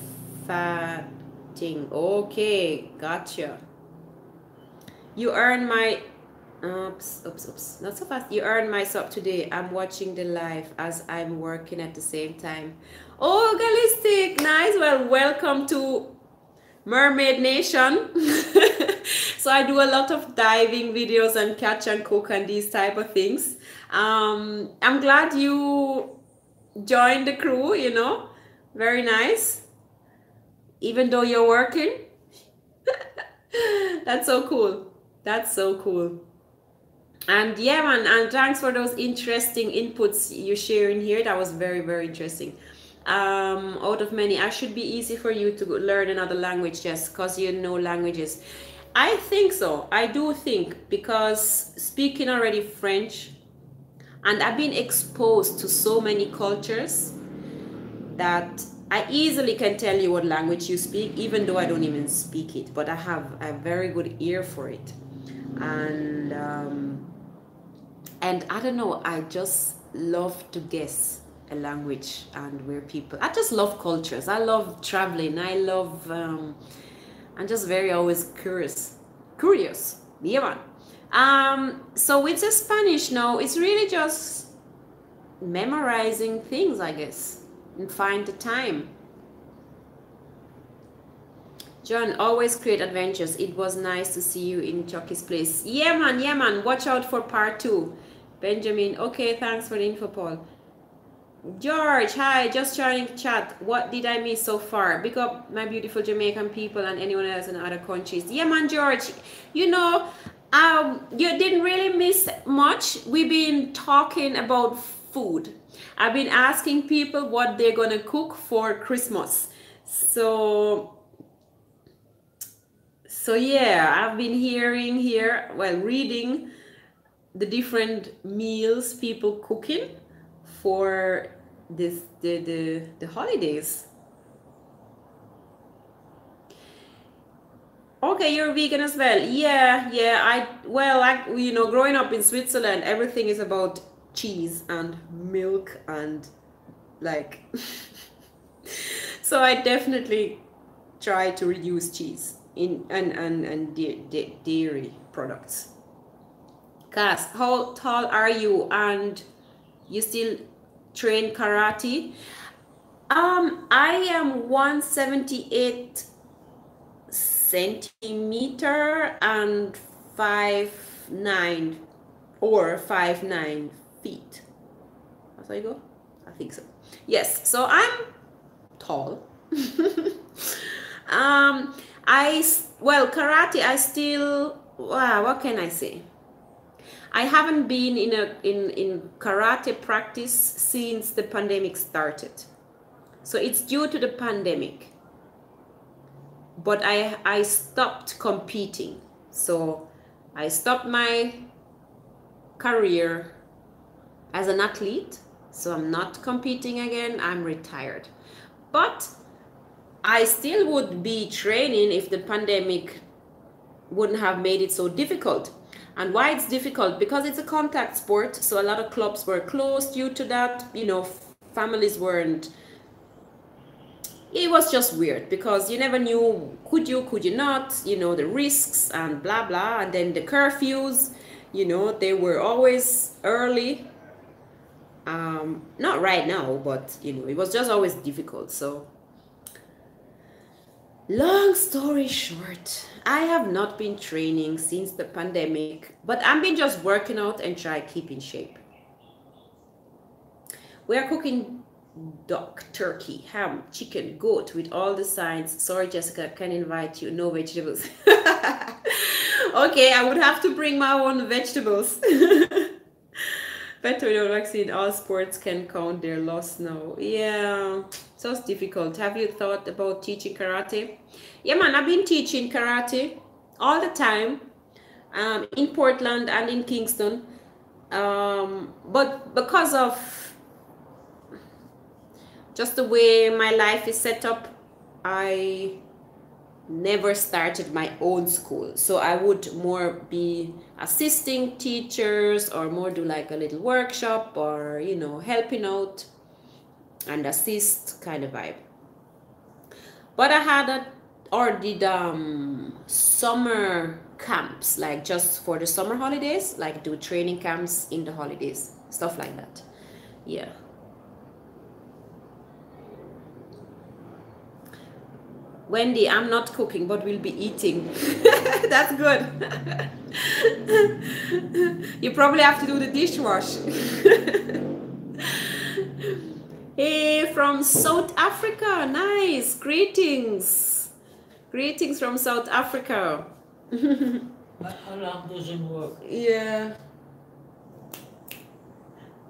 fatting. Okay, gotcha. You earn my oops, oops, oops. Not so fast. You earn my sub today. I'm watching the live as I'm working at the same time. Oh, Gallistic, nice. Well, welcome to Mermaid Nation. (laughs) so I do a lot of diving videos and catch and cook and these type of things. Um, I'm glad you join the crew, you know. Very nice. Even though you're working. (laughs) That's so cool. That's so cool. And yeah, man, and thanks for those interesting inputs you're sharing here. That was very, very interesting. Um, out of many, I should be easy for you to learn another language just because you know languages. I think so. I do think because speaking already French, and I've been exposed to so many cultures that I easily can tell you what language you speak, even though I don't even speak it. But I have a very good ear for it, and um, and I don't know. I just love to guess a language and where people. I just love cultures. I love traveling. I love. Um, I'm just very always curious. Curious. Yeah, man. Um, so with the Spanish now, it's really just memorizing things, I guess, and find the time. John, always create adventures. It was nice to see you in Chucky's place. Yeah, man, yeah, man. Watch out for part two. Benjamin, okay, thanks for the info, Paul. George, hi, just joining chat. What did I miss so far? Big up my beautiful Jamaican people and anyone else in other countries. Yeah, man, George, you know, Um, you didn't really miss much. We've been talking about food. I've been asking people what they're gonna cook for Christmas. So, so yeah, I've been hearing here, well, reading the different meals people cooking for this the the, the holidays. Okay, you're vegan as well. Yeah, yeah. I well, I you know, growing up in Switzerland, everything is about cheese and milk and like. (laughs) so I definitely try to reduce cheese in and and and dairy products. Cass, how tall are you and you still train karate? Um, I am 178 centimeter and five nine or five nine feet. How you go? I think so. Yes, so I'm tall. (laughs) um, I well karate. I still wow. What can I say? I haven't been in a in in karate practice since the pandemic started. So it's due to the pandemic but I, I stopped competing. So I stopped my career as an athlete. So I'm not competing again. I'm retired. But I still would be training if the pandemic wouldn't have made it so difficult. And why it's difficult? Because it's a contact sport. So a lot of clubs were closed due to that. You know, families weren't it was just weird because you never knew could you could you not you know the risks and blah blah. And then the curfews you know they were always early. Um not right now but you know it was just always difficult. So long story short i have not been training since the pandemic but i've been just working out and try keep in shape we're cooking duck, turkey, ham, chicken, goat with all the signs. Sorry, Jessica, can invite you. No vegetables. (laughs) okay, I would have to bring my own vegetables. (laughs) Better vaccine, all sports can count their loss now. Yeah, so it's difficult. Have you thought about teaching karate? Yeah, man, I've been teaching karate all the time um, in Portland and in Kingston. Um, but because of just the way my life is set up, I never started my own school. So I would more be assisting teachers or more do like a little workshop or, you know, helping out and assist kind of vibe. But I had a or did um summer camps like just for the summer holidays like do training camps in the holidays stuff like that yeah Wendy, I'm not cooking, but we'll be eating. (laughs) That's good. (laughs) you probably have to do the dishwash. (laughs) hey, from South Africa. Nice. Greetings. Greetings from South Africa. My alarm doesn't work. Yeah.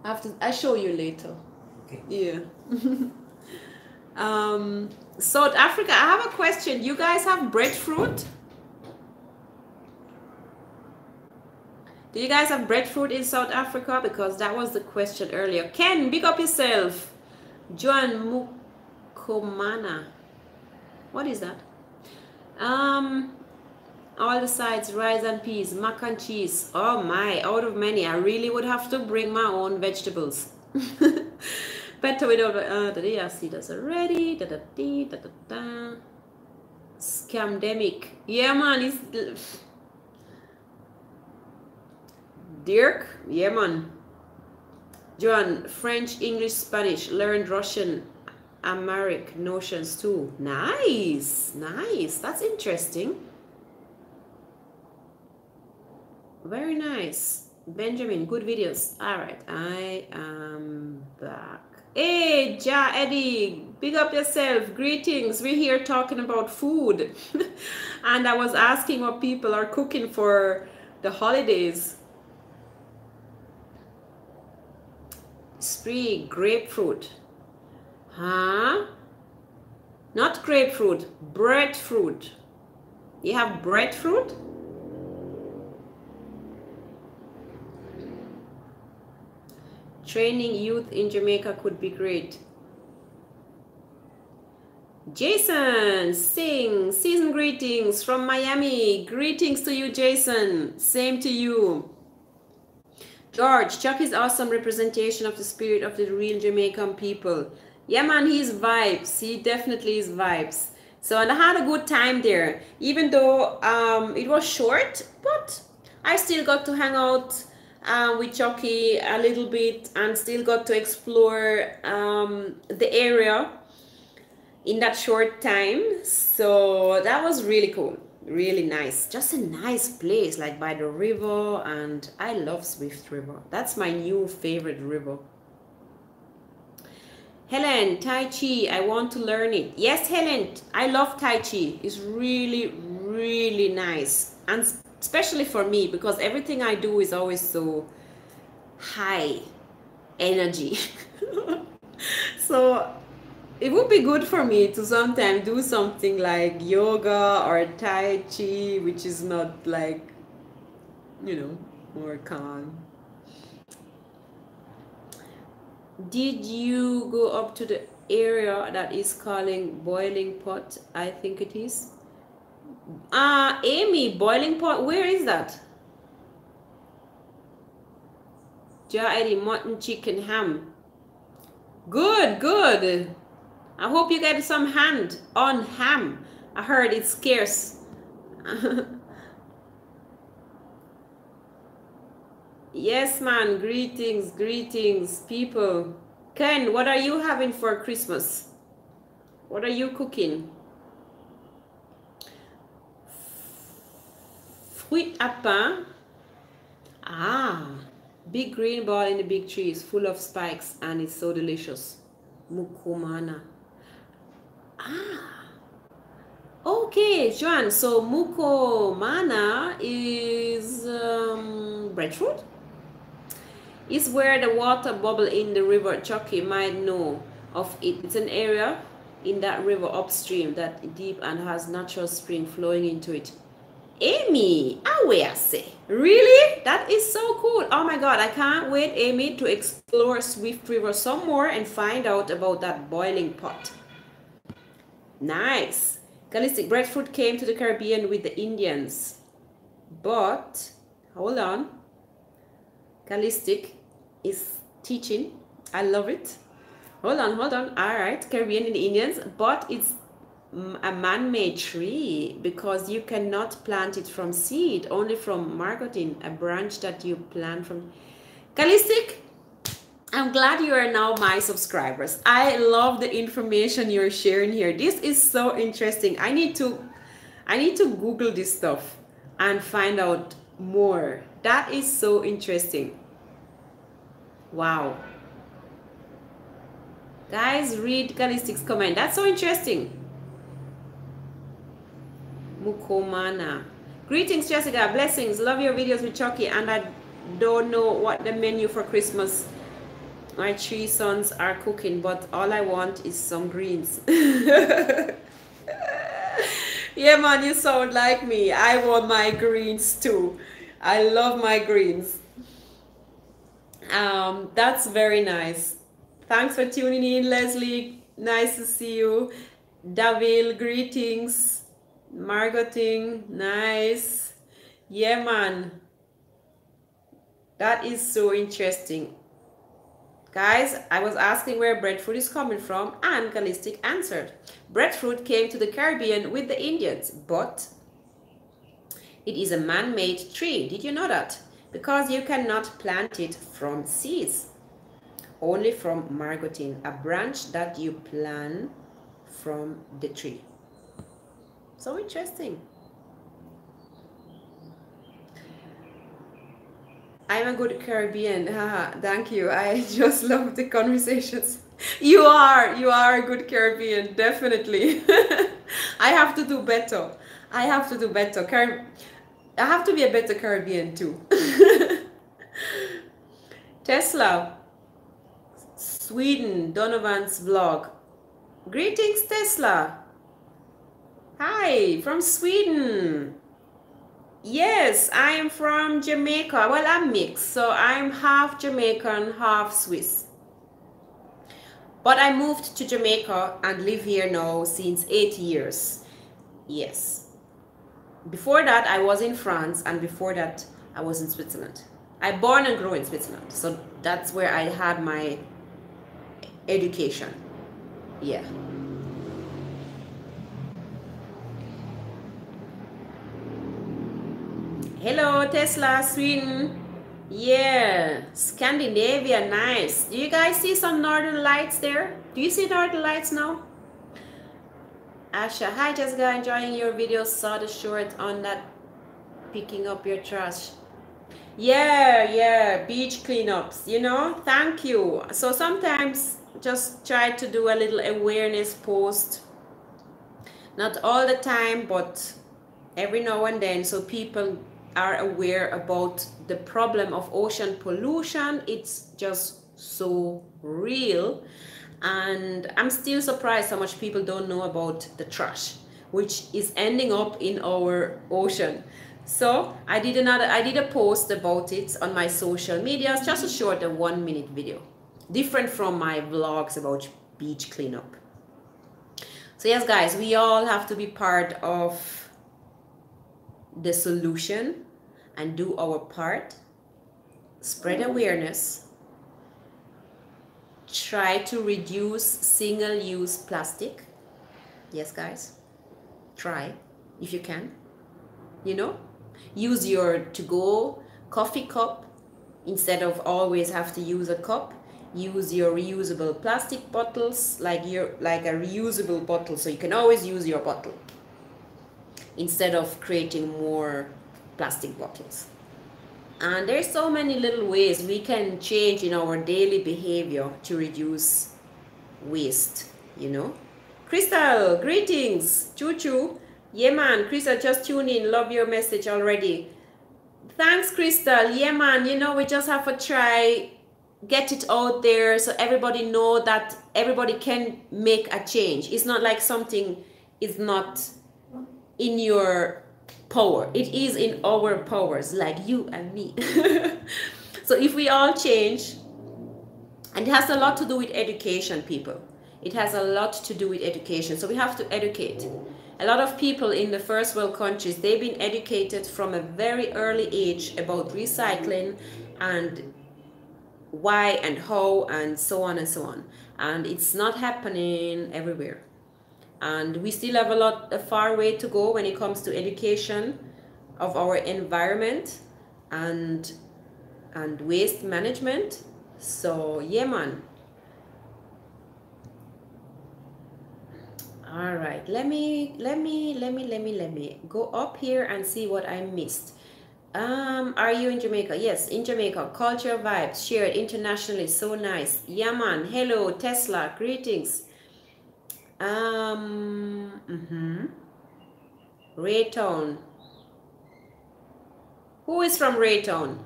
I have to. I show you later. Okay. Yeah. Um. South Africa, I have a question. You guys have breadfruit? Do you guys have breadfruit in South Africa? Because that was the question earlier. Ken, big up yourself. Joan Mukomana. What is that? Um, all the sides, rice and peas, mac and cheese. Oh my, out of many. I really would have to bring my own vegetables. (laughs) Better without uh, da, da, I see this already. Da da da da da da. Scamdemic. Yeah, man. It's Dirk. Yeah, man. Joan, French, English, Spanish. Learned Russian, Amharic notions too. Nice, nice. That's interesting. Very nice. Benjamin, good videos. All right, I am back. Hey, Ja Eddie, big up yourself. Greetings. We're here talking about food. (laughs) and I was asking what people are cooking for the holidays. Spree, grapefruit. Huh? Not grapefruit, breadfruit. You have breadfruit? Training youth in Jamaica could be great. Jason, sing, season greetings from Miami. Greetings to you, Jason. Same to you. George, Chuck is awesome representation of the spirit of the real Jamaican people. Yeah, man, he's vibes. He definitely is vibes. So and I had a good time there, even though um, it was short, but I still got to hang out uh, with Chucky a little bit and still got to explore um, the area in that short time. So that was really cool, really nice. Just a nice place, like by the river, and I love Swift River. That's my new favorite river. Helen, Tai Chi, I want to learn it. Yes, Helen, I love Tai Chi. It's really, really nice. And especially for me, because everything I do is always so high energy. (laughs) so it would be good for me to sometimes do something like yoga or Tai Chi, which is not like, you know, more calm. did you go up to the area that is calling boiling pot i think it is uh amy boiling pot where is that Eddie, mutton chicken ham good good i hope you get some hand on ham i heard it's scarce (laughs) Yes, man. Greetings, greetings, people. Ken, what are you having for Christmas? What are you cooking? Fruit à Ah, big green ball in the big tree is full of spikes and it's so delicious. Mukomana. Ah. Okay, Joan. So mukomana is um, breadfruit? is where the water bubble in the river Chucky might know of it. It's an area in that river upstream that deep and has natural spring flowing into it. Amy, say. Really? That is so cool. Oh my God, I can't wait, Amy, to explore Swift River some more and find out about that boiling pot. Nice. Gallistic breadfruit came to the Caribbean with the Indians. But, hold on. Gallistic is teaching. I love it. Hold on, hold on. All right, Caribbean and Indians, but it's a man-made tree because you cannot plant it from seed, only from margotin, a branch that you plant from. Gallistic, I'm glad you are now my subscribers. I love the information you're sharing here. This is so interesting. I need to I need to Google this stuff and find out more. That is so interesting. Wow. Guys, read Gallistic's comment. That's so interesting. Mukomana. Greetings, Jessica. Blessings. Love your videos with Chucky. And I don't know what the menu for Christmas my three sons are cooking, but all I want is some greens. (laughs) yeah, man, you sound like me. I want my greens too. I love my greens. Um, that's very nice. Thanks for tuning in, Leslie. Nice to see you. Davil, greetings. Margoting, nice. Yeah, man. That is so interesting. Guys, I was asking where breadfruit is coming from and Gallistic answered. Breadfruit came to the Caribbean with the Indians, but it is a man-made tree. Did you know that? because you cannot plant it from seeds, only from margotin, a branch that you plant from the tree. So interesting. I'm a good Caribbean. (laughs) thank you. I (laughs) just love the conversations. (laughs) You are. You are a good Caribbean. Definitely. I have to do better. I have to do better. Car I have to be a better Caribbean too. Tesla, Sweden, Donovan's vlog. Greetings, Tesla. Hi, from Sweden. Yes, I am from Jamaica. Well, I'm mixed, so I'm half Jamaican, half Swiss. But I moved to Jamaica and live here now since eight years. Yes. Before that, I was in France, and before that, I was in Switzerland. I born and grew in Switzerland, so that's where I had my education. Yeah. Hello, Tesla, Sweden. Yeah, Scandinavia, nice. Do you guys see some northern lights there? Do you see northern lights now? Asha, hi Jessica, enjoying your video. Saw the short on that picking up your trash. Yeah, yeah, beach cleanups, you know, thank you. So sometimes just try to do a little awareness post. Not all the time, but every now and then so people are aware about the problem of ocean pollution. It's just so real. And I'm still surprised how much people don't know about the trash, which is ending up in our ocean. So I did another, I did a post about it on my social media. It's just a short, a one minute video, different from my vlogs about beach cleanup. So yes, guys, we all have to be part of the solution and do our part, spread awareness, try to reduce single-use plastic. Yes, guys, try if you can. You know, use your to-go coffee cup instead of always have to use a cup. Use your reusable plastic bottles like your like a reusable bottle. So you can always use your bottle instead of creating more plastic bottles. And there's so many little ways we can change in our daily behavior to reduce waste, you know. Crystal, greetings. Choo choo. Yeah, man. Crystal, just tune in. Love your message already. Thanks, Crystal. Yeah, man. You know, we just have to try get it out there so everybody know that everybody can make a change. It's not like something is not in your power. It is in our powers, like you and me. (laughs) so if we all change, and it has a lot to do with education, people. It has a lot to do with education. So we have to educate. A lot of people in the first world countries, they've been educated from a very early age about recycling and why and how and so on and so on. And it's not happening everywhere and we still have a lot a far way to go when it comes to education of our environment and and waste management. So yeah man. All right let me let me let me let me let me go up here and see what i missed. Um are you in jamaica? Yes in jamaica. Culture vibes shared internationally so nice. Yeah hello tesla. Greetings um, mm-hmm. Rae Town. Who is from Rae Town?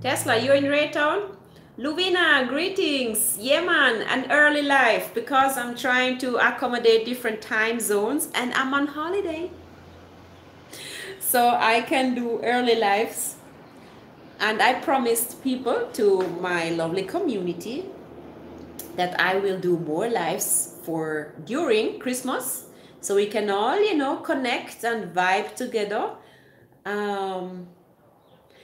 Tesla, you're in Rae Town? Luvina, greetings. Yeah, man, an early life because I'm trying to accommodate different time zones and I'm on holiday. So I can do early lives. And I promised people to my lovely community that I will do more lives for during Christmas so we can all, you know, connect and vibe together. Um,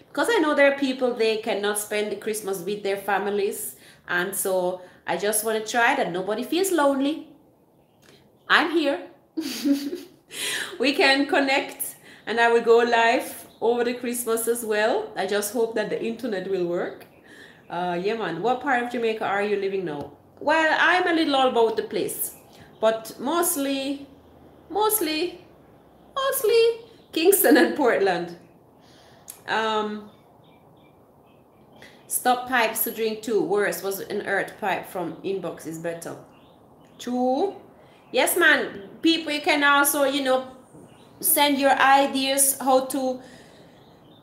because I know there are people they cannot spend the Christmas with their families, and so I just want to try that nobody feels lonely. I'm here. (laughs) we can connect, and I will go live over the Christmas as well. I just hope that the internet will work. Uh, yeah, man. What part of Jamaica are you living now? Well i'm a little all about the place but mostly mostly mostly kingston and portland. Um stop pipes to drink too. Worse was an earth pipe from inbox is better. True. Yes man people you can also you know send your ideas how to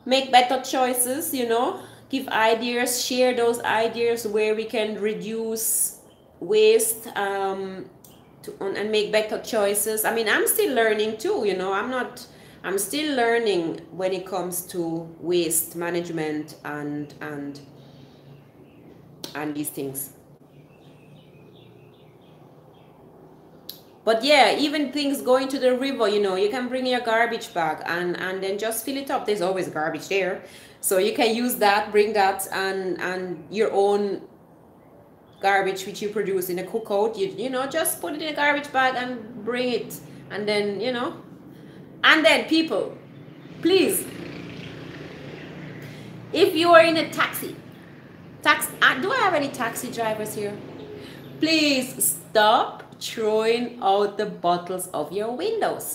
make better choices, you know, give ideas, share those ideas where we can reduce waste um, to, and make better choices. I mean, I'm still learning too, you know, I'm not, I'm still learning when it comes to waste management and, and, and these things. but yeah even things going to the river you know you can bring your garbage bag and and then just fill it up there's always garbage there so you can use that bring that and and your own garbage which you produce in a cookout you, you know just put it in a garbage bag and bring it. And then you know. And then people please. If you are in a taxi tax uh, do i have any taxi drivers here? Please stop throwing out the bottles of your windows.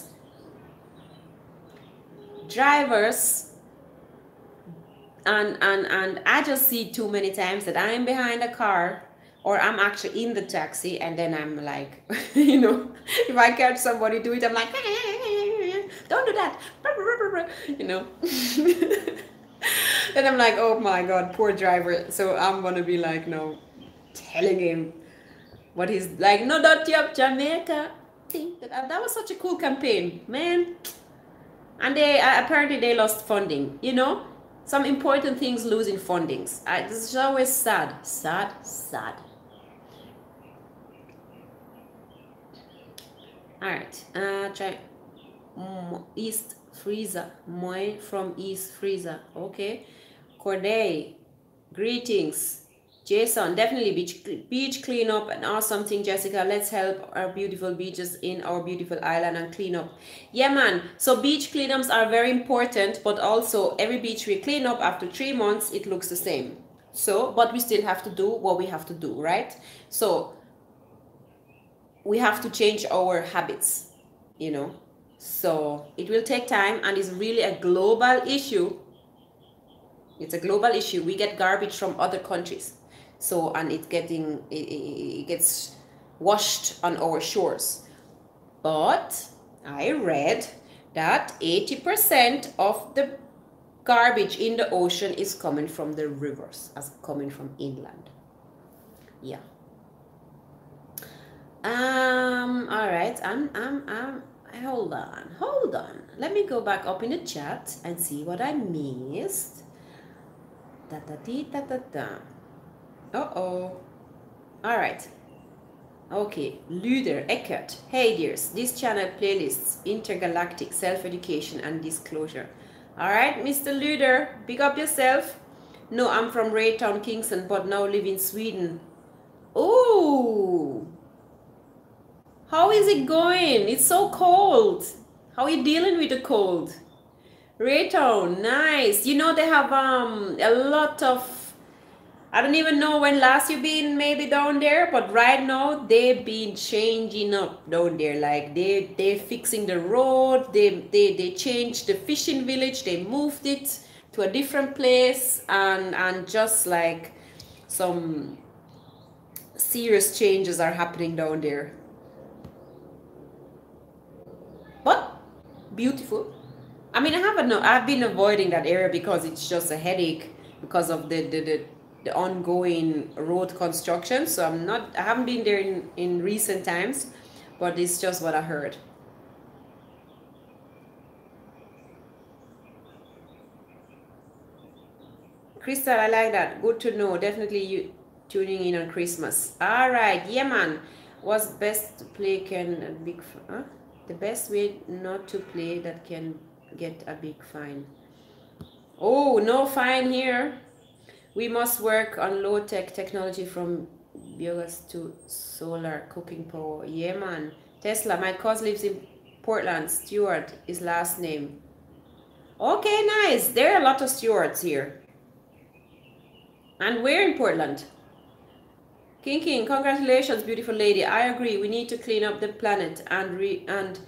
Drivers, and, and, and I just see too many times that I'm behind a car or I'm actually in the taxi and then I'm like, (laughs) you know, if I catch somebody do it, I'm like, (laughs) don't do that, (laughs) you know. then I'm like, oh my God, poor driver. So I'm to be like, no, telling him what he's like, no dirty up Jamaica. That, was such a cool campaign, man. And they uh, apparently they lost funding. You know, some important things losing fundings. Uh, this is always sad, sad, sad. All right, uh, try East Freezer, Moi from East Freezer. Okay, Corday, greetings. Jason, definitely beach beach cleanup and awesome thing, Jessica. Let's help our beautiful beaches in our beautiful island and clean up. Yeah, man. So beach cleanups are very important, but also every beach we clean up after three months, it looks the same. So, but we still have to do what we have to do, right? So we have to change our habits, you know. So it will take time and it's really a global issue. It's a global issue. We get garbage from other countries so and it's getting it, it gets washed on our shores but i read that 80% of the garbage in the ocean is coming from the rivers as coming from inland yeah um all right i'm i'm i'm hold on hold on let me go back up in the chat and see what i missed da da dee, da da da uh-oh. All right. Okay, Luder, Eckert. Hey dears, this channel playlists intergalactic self-education and disclosure. All right, Mr. Luder, big up yourself. No, I'm from Rae Town, Kingston, but now live in Sweden. Oh, how is it going? It's so cold. How are you dealing with the cold? Rae Town, nice. You know they have um a lot of I don't even know when last you been maybe down there, but right now they've been changing up down there. Like they they fixing the road, they they they changed the fishing village, they moved it to a different place and and just like some serious changes are happening down there. But beautiful. I mean I haven't I've been avoiding that area because it's just a headache because of the the, the the ongoing road construction. So I'm not, I haven't been there in, in recent times, but it's just what I heard. Crystal, I like that. Good to know. Definitely you tuning in on Christmas. All right, yeah, man. What's best to play can big huh? The best way not to play that can get a big fine. Oh, no fine here. We must work on low-tech technology from biogas to solar cooking power. Yeah, man. Tesla, my cousin lives in Portland. Stewart, his last name. Okay, nice. There are a lot of Stewarts here. And we're in Portland? King King, congratulations, beautiful lady. I agree. We need to clean up the planet and re and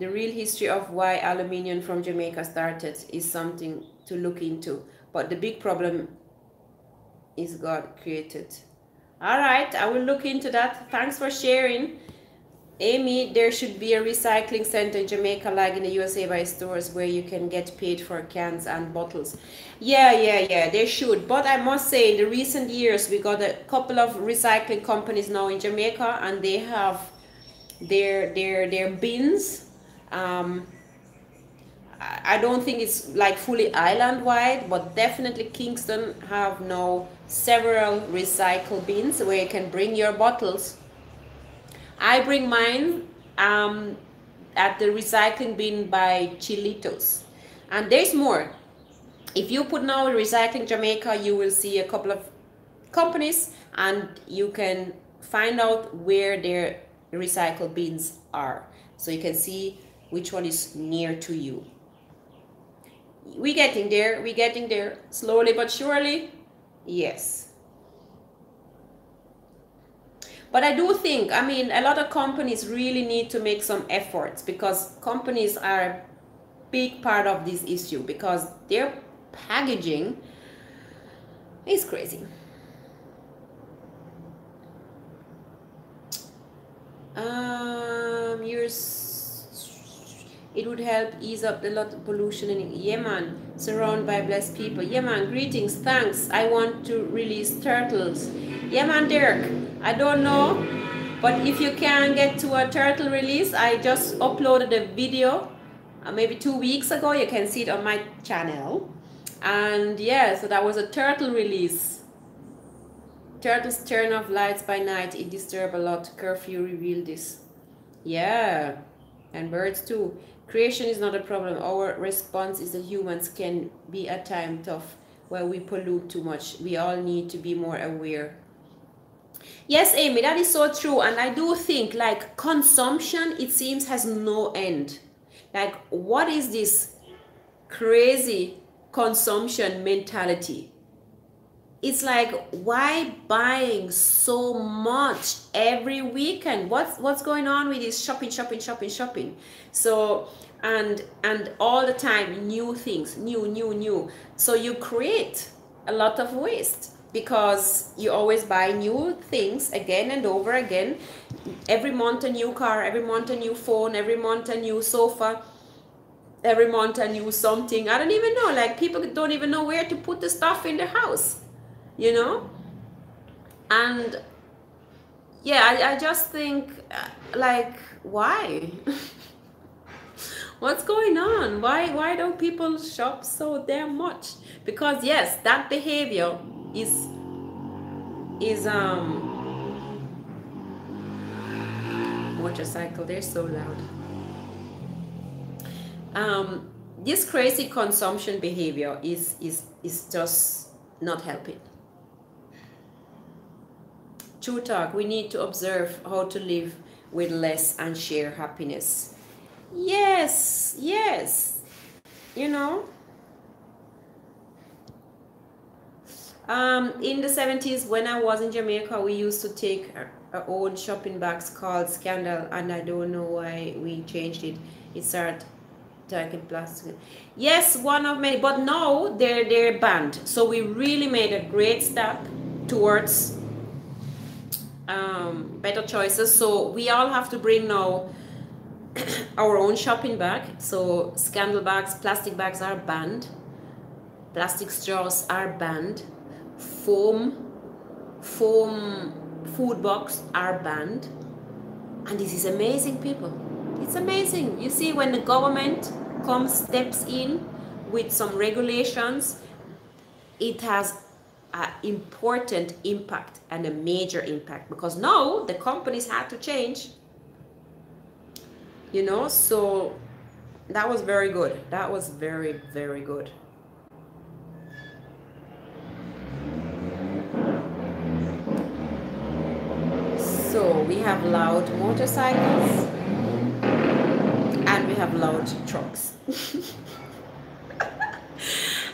the real history of why aluminium from Jamaica started is something to look into. But the big problem is God created. All right, I will look into that. Thanks for sharing. Amy, there should be a recycling center in Jamaica, like in the USA by stores, where you can get paid for cans and bottles. Yeah, yeah, yeah, they should. But I must say, in the recent years, we got a couple of recycling companies now in Jamaica, and they have their their their bins. Um, I don't think it's like fully island wide, but definitely Kingston have now several recycle bins where you can bring your bottles I bring mine um, at the recycling bin by Chilitos. And there's more. If you put now Recycling Jamaica, you will see a couple of companies and you can find out where their recycle bins are. So you can see which one is near to you. We're getting there, we're getting there, slowly but surely, yes. But I do think, I mean, a lot of companies really need to make some efforts because companies are a big part of this issue because their packaging is crazy. Um, yours, it would help ease up a lot of pollution in Yemen, surrounded by blessed people. Yemen, greetings, thanks. I want to release turtles. Yemen, Dirk. I don't know, but if you can get to a turtle release, I just uploaded a video uh, maybe two weeks ago. You can see it on my channel. And yeah, so that was a turtle release. Turtles turn off lights by night. It disturb a lot. Curfew revealed this. Yeah, and birds too. Creation is not a problem. Our response is that humans can be at times tough where we pollute too much. We all need to be more aware Yes, Amy, that is so true. And I do think like consumption, it seems, has no end. Like, what is this crazy consumption mentality? It's like, why buying so much every weekend? What's what's going on with this shopping, shopping, shopping, shopping? So and and all the time new things, new, new, new. So you create a lot of waste because you always buy new things again and over again every month a new car every month a new phone every month a new sofa every month a new something i don't even know like people don't even know where to put the stuff in the house you know? And yeah i, I just think uh, like why? (laughs) What's going on? Why why don't people shop so damn much? Because yes that behavior is is um motorcycle they're so loud. Um this crazy consumption behavior is is is just not helping true talk we need to observe how to live with less and share happiness yes yes you know Um, in the 70s, when I was in Jamaica, we used to take our, own shopping bags called Scandal, and I don't know why we changed it. It started taking plastic. Yes, one of many, but now they're they're banned. So we really made a great step towards um, better choices. So we all have to bring now (clears throat) our own shopping bag. So scandal bags, plastic bags are banned. Plastic straws are banned foam foam food box are banned and this is amazing people it's amazing you see when the government comes steps in with some regulations it has an important impact and a major impact because now the companies had to change you know so that was very good that was very very good So we have loud motorcycles and we have loud trucks. (laughs)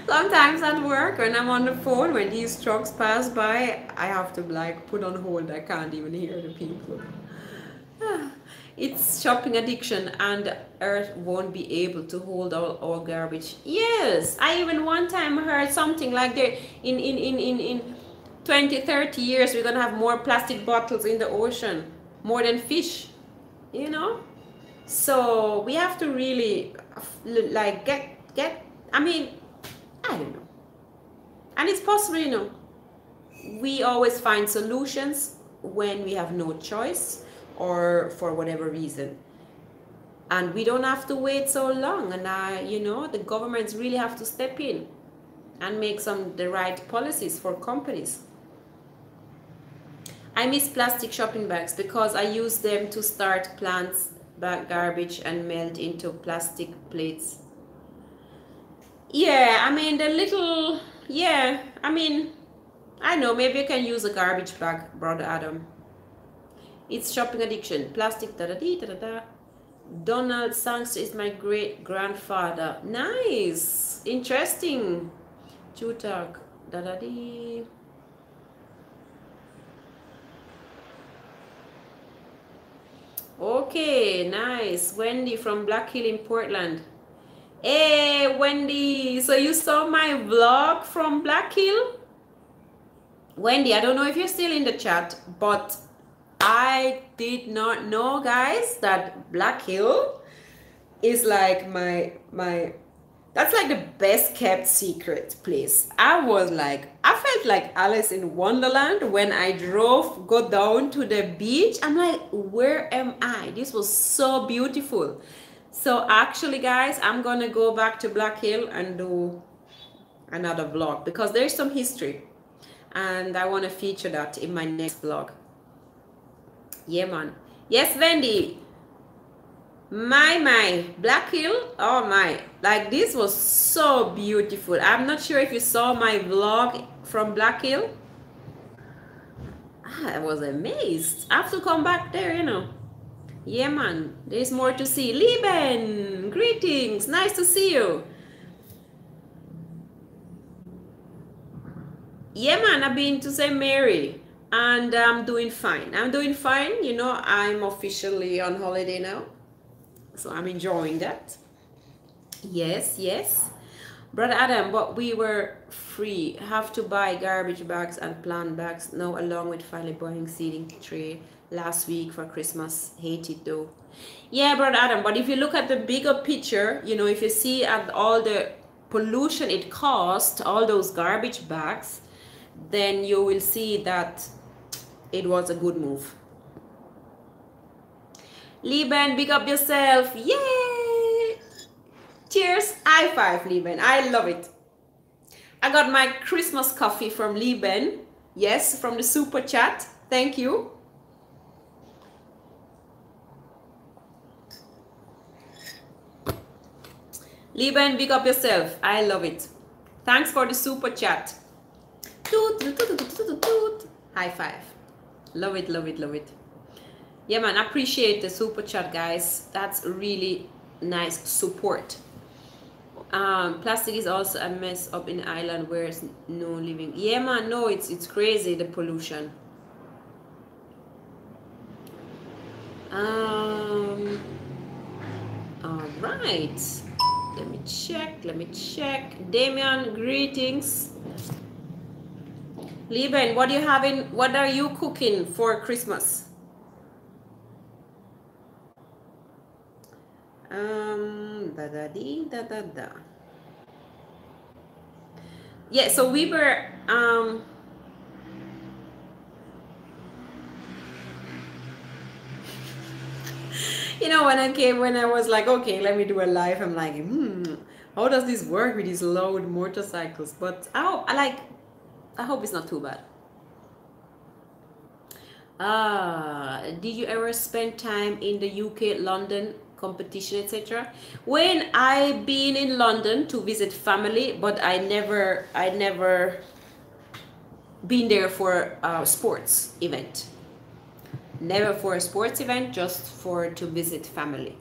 Sometimes at work when I'm on the phone, when these trucks pass by, I have to like put on hold. I can't even hear the people. (sighs) It's shopping addiction and Earth won't be able to hold all, all garbage. Yes, I even one time heard something like there in, in, in, in, in 20, 30 years, we're going to have more plastic bottles in the ocean, more than fish. you know so we have to really like get get i mean i don't know. And it's possible you know we always find solutions when we have no choice or for whatever reason. And we don't have to wait so long and i you know the governments really have to step in and make some the right policies for companies. I miss plastic shopping bags because i use them to start plants back garbage and melt into plastic plates yeah i mean the little yeah i mean i know maybe you can use a garbage bag brother adam it's shopping addiction plastic da da da da da Donald Sangster is my great grandfather. Nice. Interesting. Chutak. Da da dee. Okay, nice. Wendy from Black Hill in Portland. Hey, Wendy. So you saw my vlog from Black Hill? Wendy, I don't know if you're still in the chat, but I did not know, guys, that Black Hill is like my my that's like the best kept secret place. I was like, I felt like Alice in Wonderland when I drove, go down to the beach. I'm like, where am I? This was so beautiful. So actually, guys, I'm gonna go back to Black Hill and do another vlog because there's some history and I want to feature that in my next vlog. Yeah, man. Yes, Wendy. My, my. Black Hill. Oh, my. Like, this was so beautiful. I'm not sure if you saw my vlog from Black Hill. Ah, I was amazed. I have to come back there, you know. Yeah, man. There's more to see. Lieben, greetings. Nice to see you. Yeah, man. I've been to St. Mary and I'm doing fine. I'm doing fine. You know, I'm officially on holiday now. So I'm enjoying that. Yes, yes. Brother Adam, but we were free. Have to buy garbage bags and plant bags now along with finally buying seeding tray last week for Christmas. Hate it though. Yeah, Brother Adam, but if you look at the bigger picture, you know, if you see at all the pollution it caused, all those garbage bags, then you will see that it was a good move. Lieben, big up yourself. Yay! Cheers. High five, Lieben. I love it. I got my Christmas coffee from Lieben. Yes, from the super chat. Thank you. Lieben, big up yourself. I love it. Thanks for the super chat. Toot, toot, toot, toot, High five. Love it, love it, love it. Yeah, man, appreciate the super chat, guys. That's really nice support. Um, plastic is also a mess up in island where it's no living. Yeah, man, no, it's it's crazy the pollution. Um. All right. Let me check. Let me check. Damian, greetings. Lieben, what are you having? What are you cooking for Christmas? Um, da da dee, da da da. Yeah, so we were um. (laughs) you know, when I came, when I was like, okay, let me do a live, I'm like, hmm, how does this work with these loud motorcycles? But oh, I like I hope it's not too bad. Ah, did you ever spend time in the UK, London competition, etc.? When I've been in London to visit family, but I never, I never been there for a sports event. Never for a sports event, just for to visit family.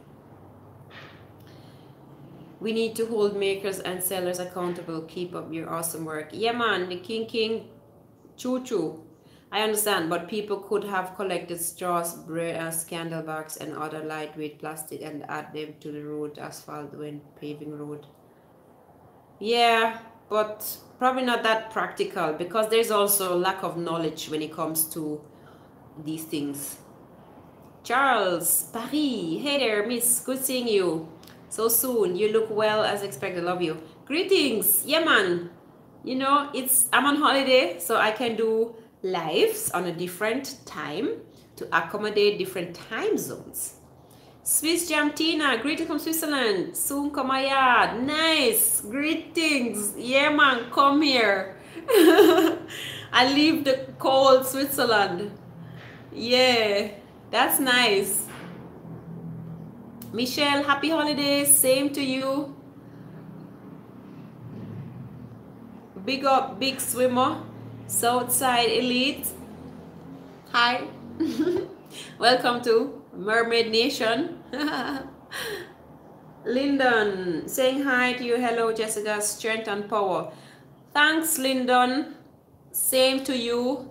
We need to hold makers and sellers accountable. Keep up your awesome work. Yeah, man, the King King, choo choo. I understand, but people could have collected straws, bread, uh, scandal and other lightweight plastic and add them to the road asphalt when paving road. Yeah, but probably not that practical because there's also lack of knowledge when it comes to these things. Charles, Paris. Hey there, miss. Good seeing you. So soon. You look well as expected. Love you. Greetings. Yeah, man. You know, it's I'm on holiday, so I can do lives on a different time to accommodate different time zones. Swiss Jam Tina, greetings from Switzerland. Soon come my yard. Nice. Greetings. Yeah, man, come here. (laughs) I leave the cold Switzerland. Yeah, that's nice. Michelle, happy holidays. Same to you. Big up, big swimmer. Southside Elite. Hi. (laughs) Welcome to Mermaid Nation. (laughs) Lyndon, saying hi to you. Hello, Jessica. Strength and power. Thanks, Lyndon. Same to you.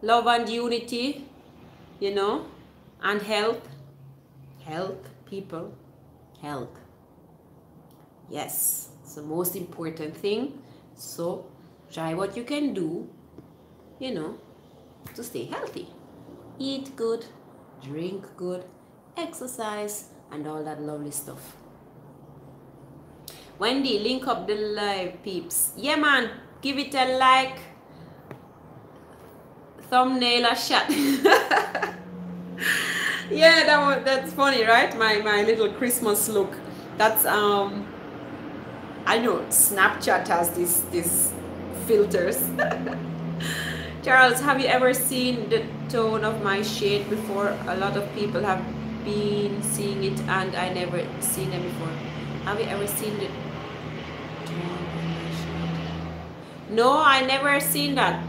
Love and unity, you know, and health. Health, people. Health. Yes, it's the most important thing. So, try what you can do, you know, to stay healthy. Eat good, drink good, exercise, and all that lovely stuff. Wendy, link up the live peeps. Yeah, man, give it a like, thumbnail a shot. (laughs) (laughs) yeah, that was, that's funny, right? My my little Christmas look. That's um. I know Snapchat has this this filters. (laughs) Charles, have you ever seen the tone of my shade before? A lot of people have been seeing it and I never seen them before. Have you ever seen the tone of my shade? No, I never seen that.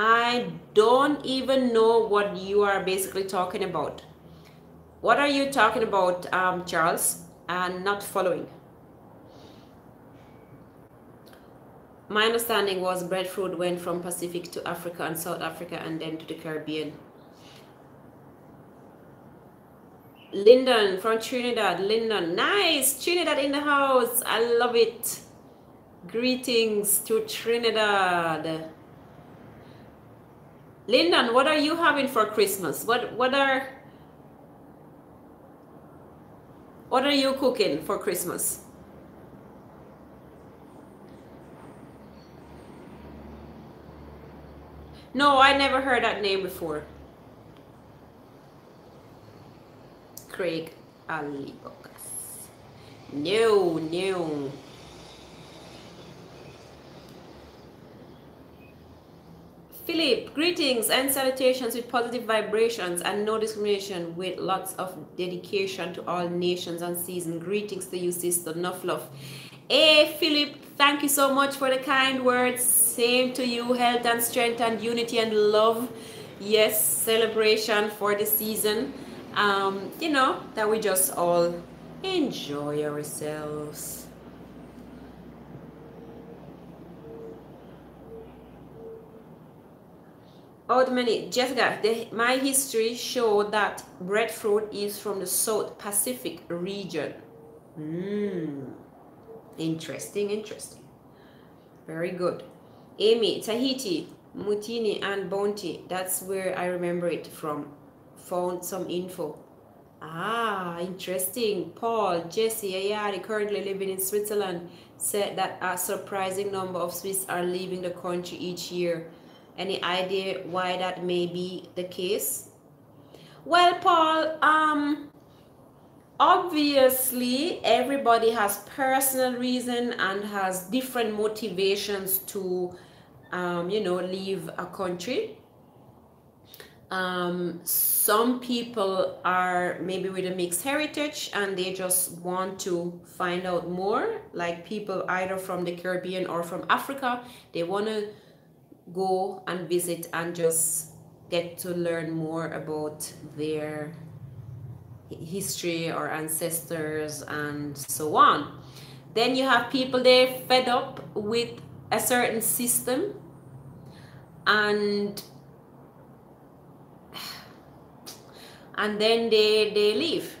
I don't even know what you are basically talking about. What are you talking about, um, Charles? And not following. My understanding was breadfruit went from Pacific to Africa and South Africa and then to the Caribbean. Lyndon from Trinidad. Lyndon, nice. Trinidad in the house. I love it. Greetings to Trinidad. Lyndon, what are you having for Christmas? What what are what are you cooking for Christmas? No, I never heard that name before. Craig Ali Bocas. No, no. Philip, greetings and salutations with positive vibrations and no discrimination with lots of dedication to all nations and season. Greetings to you, sister. Enough love. Hey, Philip, thank you so much for the kind words. Same to you, health and strength and unity and love. Yes, celebration for the season. Um, you know, that we just all enjoy ourselves. Many Jessica, the, my history showed that breadfruit is from the South Pacific region. Mm. Interesting, interesting. Very good. Amy, Tahiti, Mutini, and Bounty. That's where I remember it from. Found some info. Ah, interesting. Paul, Jesse, Ayari, currently living in Switzerland, said that a surprising number of Swiss are leaving the country each year any idea why that may be the case? Well, Paul, um, obviously everybody has personal reason and has different motivations to, um, you know, leave a country. Um, some people are maybe with a mixed heritage and they just want to find out more like people either from the Caribbean or from Africa they want to go and visit and just get to learn more about their history or ancestors and so on. Then you have people they fed up with a certain system and and then they they leave.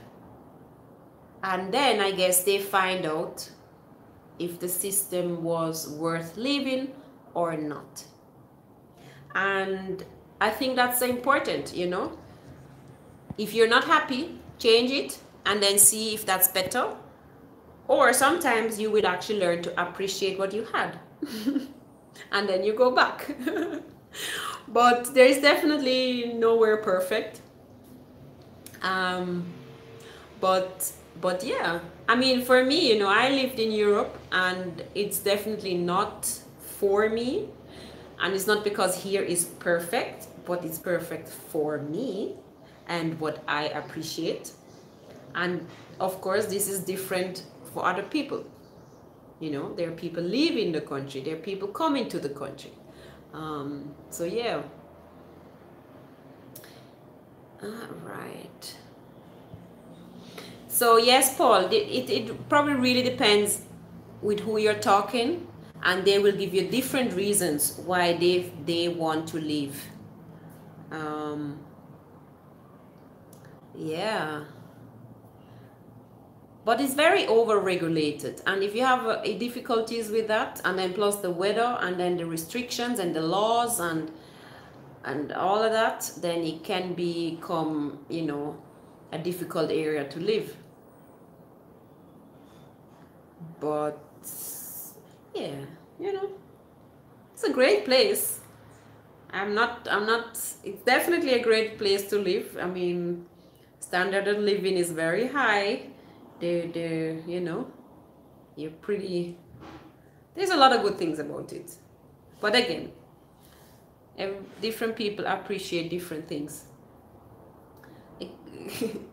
And then I guess they find out if the system was worth living or not. And I think that's important, you know. If you're not happy, change it and then see if that's better. Or sometimes you will actually learn to appreciate what you had. (laughs) and then you go back. (laughs) but there is definitely nowhere perfect. Um, but but yeah, I mean, for me, you know, I lived in Europe and it's definitely not for me. And it's not because here is perfect, but it's perfect for me and what I appreciate. And of course, this is different for other people. You know, there are people leaving the country, there are people coming to the country. Um, so, yeah. All right. So, yes, Paul, it, it, it probably really depends with who you're talking, and they will give you different reasons why they, they want to leave. Um, yeah. But it's very over regulated and if you have uh, difficulties with that and then plus the weather and then the restrictions and the laws and and all of that then it can become you know a difficult area to live. But yeah. You know it's a great place. I'm not i'm not it's definitely a great place to live. I mean standard of living is very high. They're, they're you know you're pretty there's a lot of good things about it. But again different people appreciate different things (laughs) (laughs)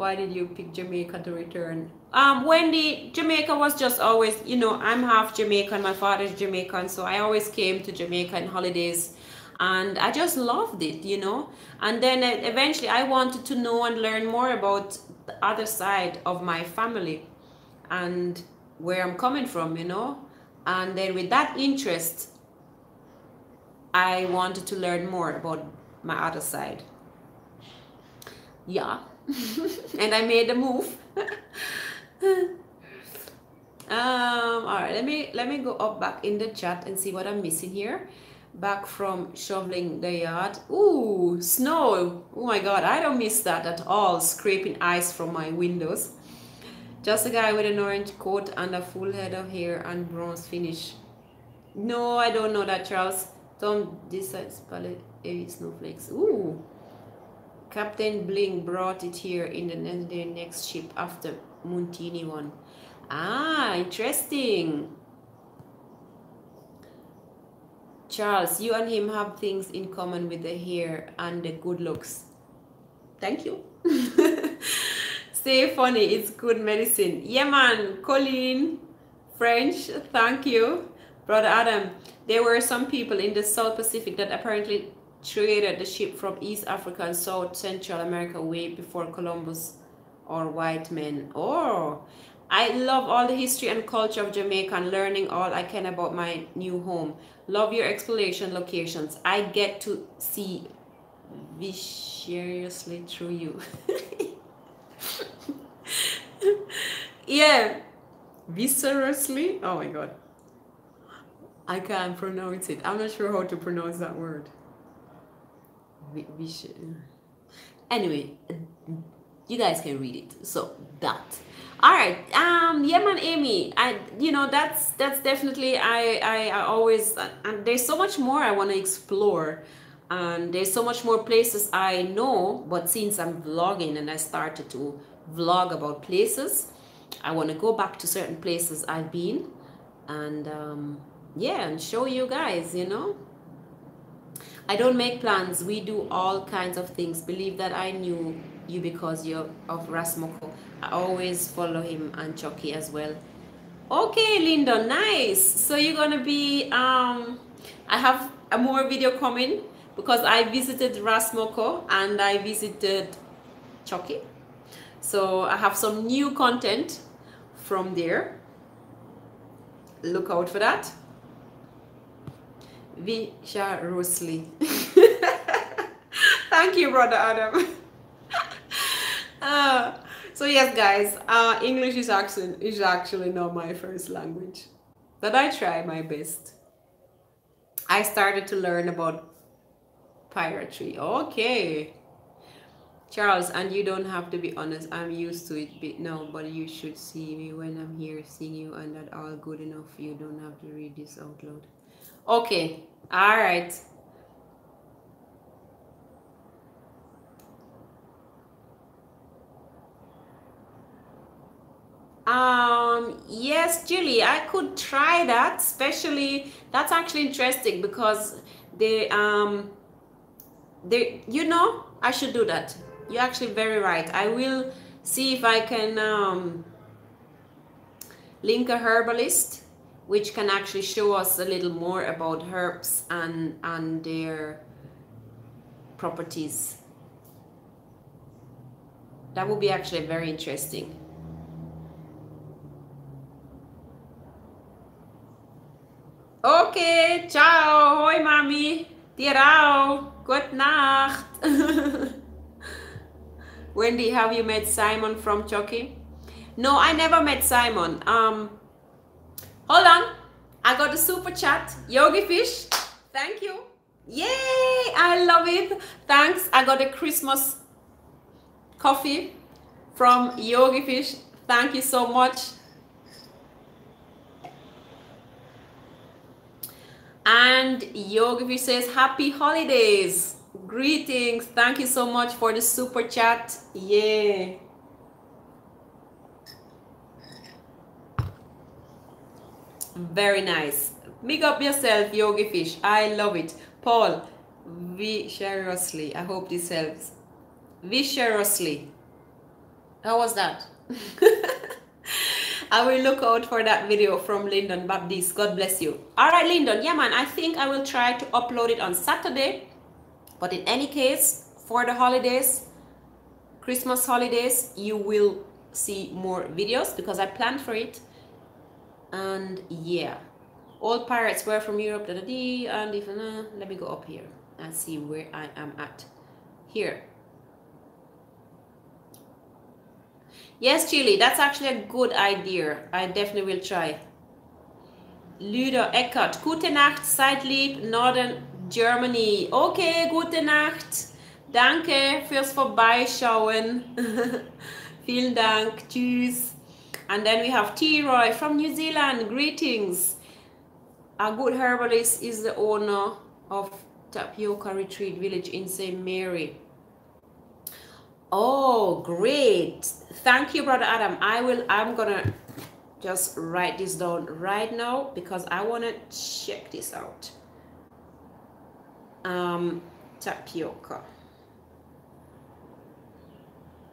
why did you pick jamaica to return um wendy jamaica was just always you know i'm half jamaican my father's jamaican so i always came to jamaica in holidays and i just loved it you know and then eventually i wanted to know and learn more about the other side of my family and where I'm coming from, you know. And then with that interest, I wanted to learn more about my other side. Yeah. And I made a move. um all right let me let me go up back in the chat and see what i'm missing here back from shoveling the yard. Ooh, snow. Oh my God, I don't miss that at all, scraping ice from my windows. Just a guy with an orange coat and a full head of hair and bronze finish. No, I don't know that, Charles. Tom decides palette heavy snowflakes. Ooh. Captain Bligh brought it here in the next ship after Montini one. Ah, interesting. Charles, you and him have things in common with the hair and the good looks. Thank you. (laughs) Stay funny, it's good medicine. Yeah, man, Colleen, French, thank you. Brother Adam, there were some people in the South Pacific that apparently traded the ship from East Africa and South Central America way before Columbus or white men. Oh, I love all the history and culture of Jamaica and learning all I can about my new home. Love your exploration locations. I get to see viciously through you. (laughs) yeah, viscerously. Oh my god. I can't pronounce it. I'm not sure how to pronounce that word. We, we should anyway, you guys can read it. So that all right um yeah man amy i you know that's that's definitely i i, I always and there's so much more i want to explore and there's so much more places i know but since i'm vlogging and i started to vlog about places i want to go back to certain places i've been and um yeah and show you guys you know i don't make plans we do all kinds of things believe that i knew you because you're of rasmoko I always follow him and Chucky as well. Okay, Linda, nice. So you're gonna be um I have a more video coming because I visited Rasmoko and I visited Chucky. So I have some new content from there. Look out for that. Visha Rosely. (laughs) Thank you, brother Adam. (laughs) uh, so yes, guys, uh, English is actually is actually not my first language, but I try my best. I started to learn about Piracy. Okay. Charles, and you don't have to be honest. I'm used to it but no, but you should see me when I'm here seeing you and that all good enough. You don't have to read this out loud. Okay. All right. Um, yes, Julie, I could try that. Especially, that's actually interesting because they, um, they, you know, I should do that. You're actually very right. I will see if I can um, link a herbalist which can actually show us a little more about herbs and, and their properties. That would be actually very interesting. Okay, ciao, hoi mami, dir auch, gute Nacht. Wendy, have you met Simon from Chucky? No, I never met Simon. Um, hold on, I got a super chat, Yogi Fish, thank you. Yay, I love it. Thanks, I got a Christmas coffee from Yogi Fish. Thank you so much. And Yogi Fish says, Happy holidays. Greetings. Thank you so much for the super chat. Yeah. Very nice. Big up yourself, Yogi Fish. I love it. Paul, viciously. I hope this helps. Viciously. How was that? (laughs) I will look out for that video from Lyndon Baptiste. God bless you. All right, Lyndon. Yeah, man. I think I will try to upload it on Saturday. But in any case, for the holidays, Christmas holidays, you will see more videos because I planned for it. And yeah, all pirates were from Europe. Da, da, da, and if uh, let me go up here and see where I am at. Here, Yes, Chile, that's actually a good idea. I definitely will try. Lüder Eckert, gute Nacht, Zeitlieb, Northern Germany. Okay, gute Nacht. Danke fürs Vorbeischauen. (laughs) Vielen Dank. Tschüss. And then we have T-Roy from New Zealand. Greetings. A good herbalist is the owner of Tapioca Retreat Village in St. Mary. Oh, great. Thank you, Brother Adam. I will, I'm gonna just write this down right now because I wanna check this out. Um, tapioca.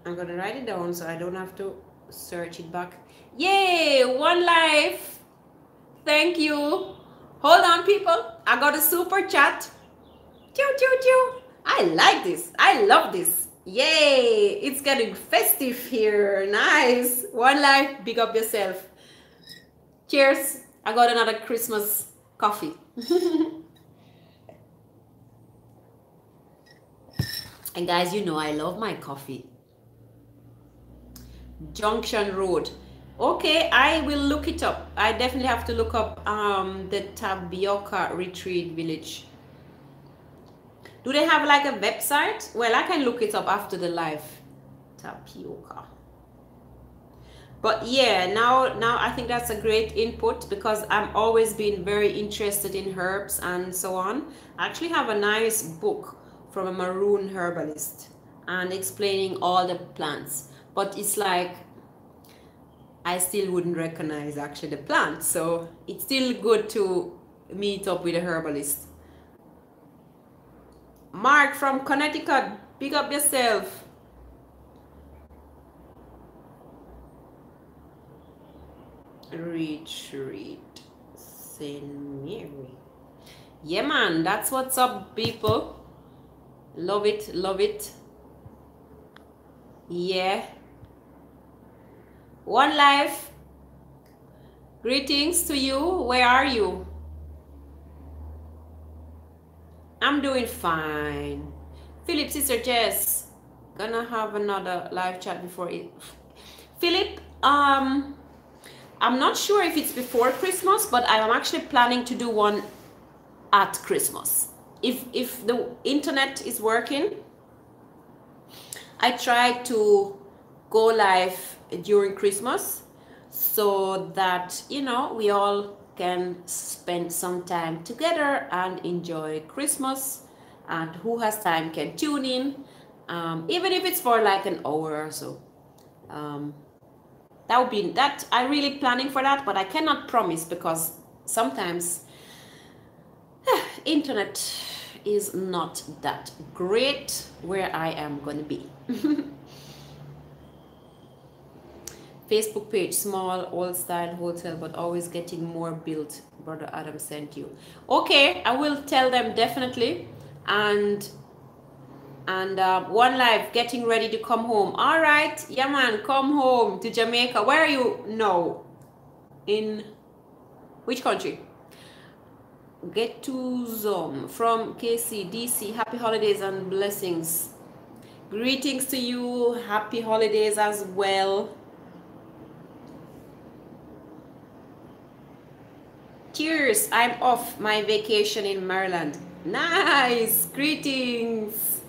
I'm gonna write it down so I don't have to search it back. Yay, one life. Thank you. Hold on, people. I got a super chat. Choo, choo, choo. I like this. I love this. Yay! It's getting festive here. Nice. One life, big up yourself. Cheers. I got another Christmas coffee. (laughs) and guys, you know I love my coffee. Junction Road. Okay, I will look it up. I definitely have to look up um, the Tapioca Retreat Village. Do they have like a website? Well, I can look it up after the live. Tapioca. But yeah, now now I think that's a great input because I'm always been very interested in herbs and so on. I actually have a nice book from a maroon herbalist and explaining all the plants. But it's like I still wouldn't recognize actually the plant. So it's still good to meet up with a herbalist Mark from Connecticut, pick up yourself. Retreat St. Mary. Yeah, man, that's what's up, people. Love it, love it. Yeah. One life. Greetings to you. Where are you? I'm doing fine. Philip, sister Jess, gonna have another live chat before it. Philip, um, I'm not sure if it's before Christmas, but I'm actually planning to do one at Christmas. if if the internet is working i try to go live during christmas so that you know we all can spend some time together and enjoy christmas and who has time can tune in um, even if it's for like an hour or so um, that would be that i really planning for that but i cannot promise because sometimes (sighs) internet is not that great where I am going to be. (laughs) Facebook page, small, old style hotel, but always getting more built. Brother Adam sent you. Okay, I will tell them definitely. And and uh, one life getting ready to come home. All right, yeah, man, come home to Jamaica. Where are you? No, in which country? get to Zoom from KC, DC. Happy holidays and blessings. Greetings to you. Happy holidays as well. Cheers. I'm off my vacation in Maryland. Nice. Greetings.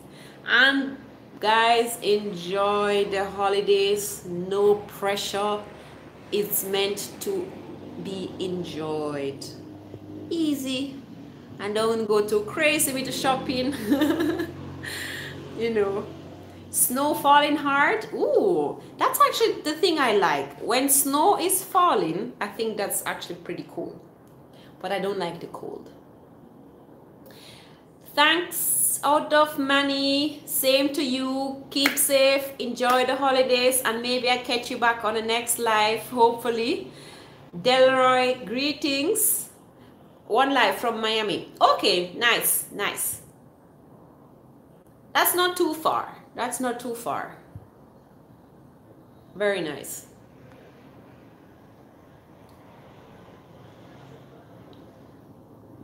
And guys, enjoy the holidays. No pressure. It's meant to be enjoyed easy and don't go too crazy with the shopping (laughs) you know snow falling hard ooh that's actually the thing i like when snow is falling i think that's actually pretty cool but i don't like the cold thanks out of money same to you keep safe enjoy the holidays and maybe i catch you back on the next live hopefully delroy greetings one live from Miami. Okay, nice, nice. That's not too far. That's not too far. Very nice.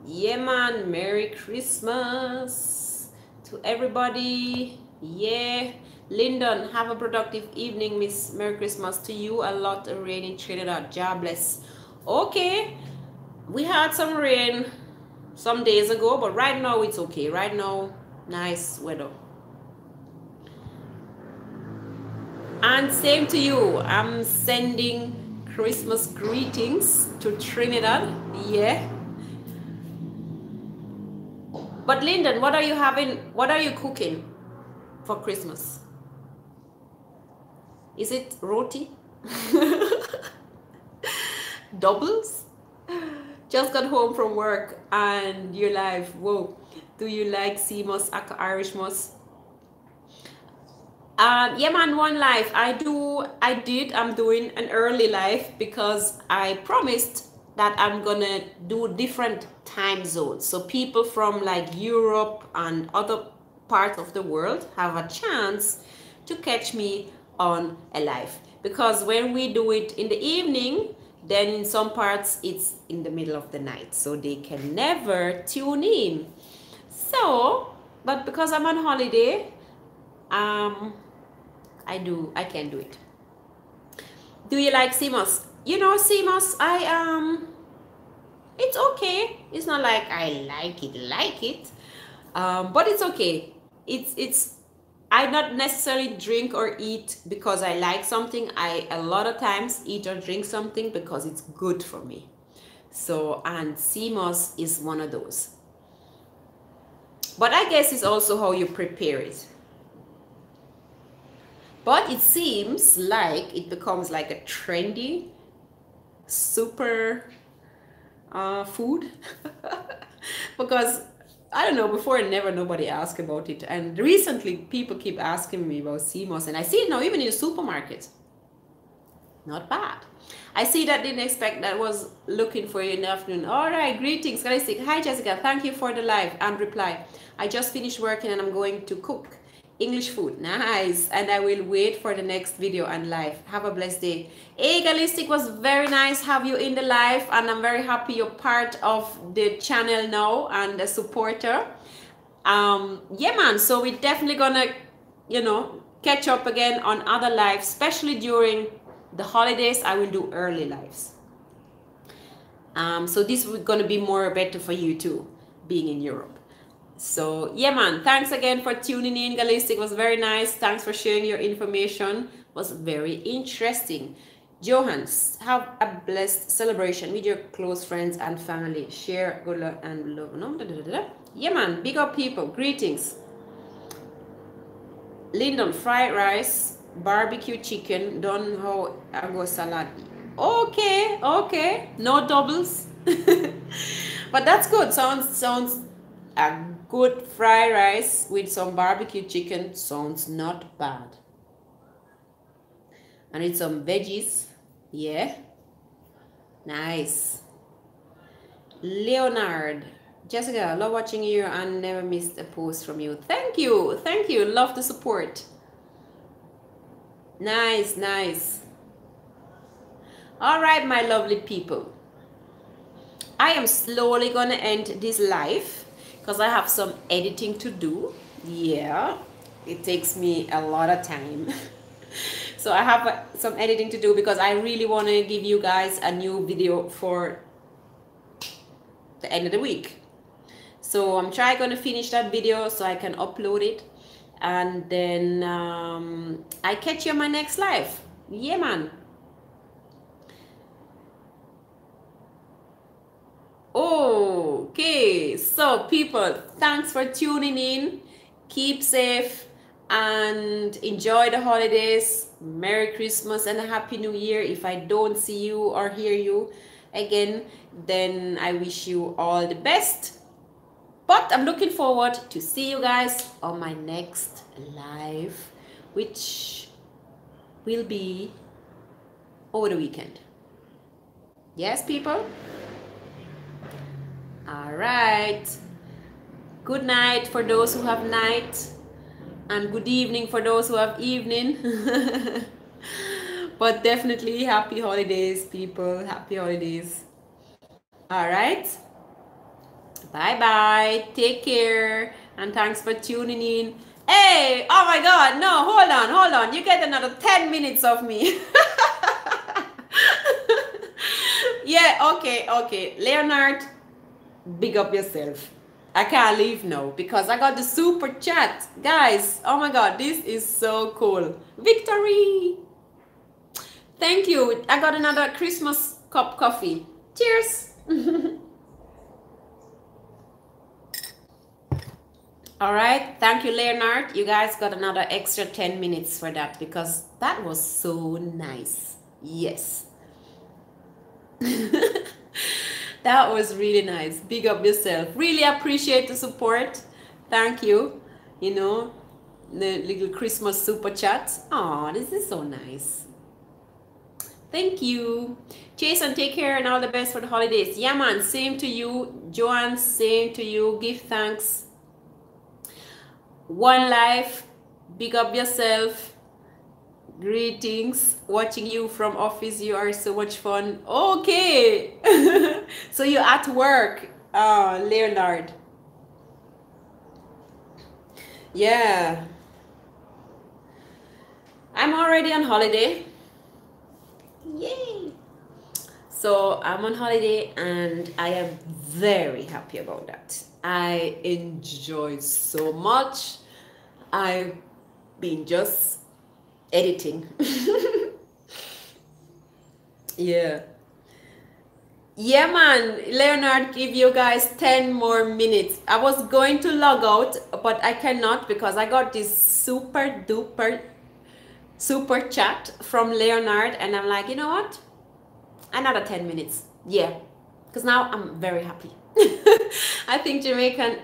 Yeah, man. Merry Christmas to everybody. Yeah. Lyndon, have a productive evening, Miss. Merry Christmas to you. A lot of rain in Trinidad. Jobless. Okay we had some rain some days ago but right now it's okay right now nice weather and same to you i'm sending christmas greetings to trinidad yeah but lyndon what are you having what are you cooking for christmas is it roti (laughs) doubles just got home from work and you're whoa, do you like sea moss, Irish moss? Um, yeah, man, one life. I do, I did, I'm doing an early life because I promised that I'm gonna do different time zones. So people from like Europe and other parts of the world have a chance to catch me on a live. Because when we do it in the evening, then in some parts it's in the middle of the night so they can never tune in so but because i'm on holiday um i do i can do it do you like moss you know moss i um it's okay it's not like i like it like it um but it's okay it's it's I not necessarily drink or eat because I like something. I a lot of times eat or drink something because it's good for me. So, and moss is one of those. But I guess it's also how you prepare it. But it seems like it becomes like a trendy, super uh, food. (laughs) because I don't know, before and never nobody asked about it. And recently people keep asking me about moss and I see it now even in the supermarket. Not bad. I see that didn't expect that was looking for you in the afternoon. All right, greetings. Hi Jessica, thank you for the live and reply. I just finished working and I'm going to cook. English food. Nice. And I will wait for the next video and live. Have a blessed day. Hey, Gallistic was very nice have you in the live. And I'm very happy you're part of the channel now and a supporter. Um, yeah, man. So we're definitely going to, you know, catch up again on other lives, especially during the holidays. I will do early lives. Um, so this is going to be more better for you too, being in Europe. So yeah, man. Thanks again for tuning in, Gallistic. was very nice. Thanks for sharing your information. was very interesting. Johans, have a blessed celebration with your close friends and family. Share good luck and love. No, da, da, da, Yeah, man. Big up people. Greetings. Lyndon, fried rice, barbecue chicken, done how I go salad. Okay, okay. No doubles. (laughs) but that's good. Sounds sounds good fried rice with some barbecue chicken sounds not bad. I need some veggies. Yeah. Nice. Leonard. Jessica, love watching you and never missed a post from you. Thank you. Thank you. Love the support. Nice, nice. All right, my lovely people. I am slowly going to end this live because I have some editing to do. Yeah, it takes me a lot of time. (laughs) so I have uh, some editing to do because I really want to give you guys a new video for the end of the week. So I'm trying to finish that video so I can upload it. And then um, I catch you on my next live. Yeah, man. Okay, so people, thanks for tuning in. Keep safe and enjoy the holidays. Merry Christmas and a Happy New Year. If I don't see you or hear you again, then I wish you all the best. But I'm looking forward to see you guys on my next live, which will be over the weekend. Yes, people? All right. Good night for those who have night and good evening for those who have evening. (laughs) but definitely happy holidays, people. Happy holidays. All right. Bye bye. Take care. And thanks for tuning in. Hey, oh my God. No, hold on, hold on. You get another 10 minutes of me. (laughs) yeah, okay, okay. Leonard, big up yourself. I can't leave now because I got the super chat. Guys, oh my god, this is so cool. Victory! Thank you. I got another Christmas cup coffee. Cheers! (laughs) All right, thank you, Leonard. You guys got another extra 10 minutes for that because that was so nice. Yes. (laughs) that was really nice. Big up yourself. Really appreciate the support. Thank you. You know the little christmas super chat oh this is so nice. Thank you. Jason take care and all the best for the holidays. Yeah man same to you. Joanne same to you. Give thanks. One life. Big up yourself Greetings, watching you from office. You are so much fun. Okay, (laughs) so you're at work, oh, Leonard. Yeah, I'm already on holiday. Yay! So I'm on holiday and I am very happy about that. I enjoy so much. I've been just editing. (laughs) yeah. Yeah, man. Leonard, give you guys 10 more minutes. I was going to log out, but I cannot because I got this super duper super chat from Leonard. And I'm like, you know what? Another 10 minutes. Yeah. Because now I'm very happy. (laughs) I think Jamaican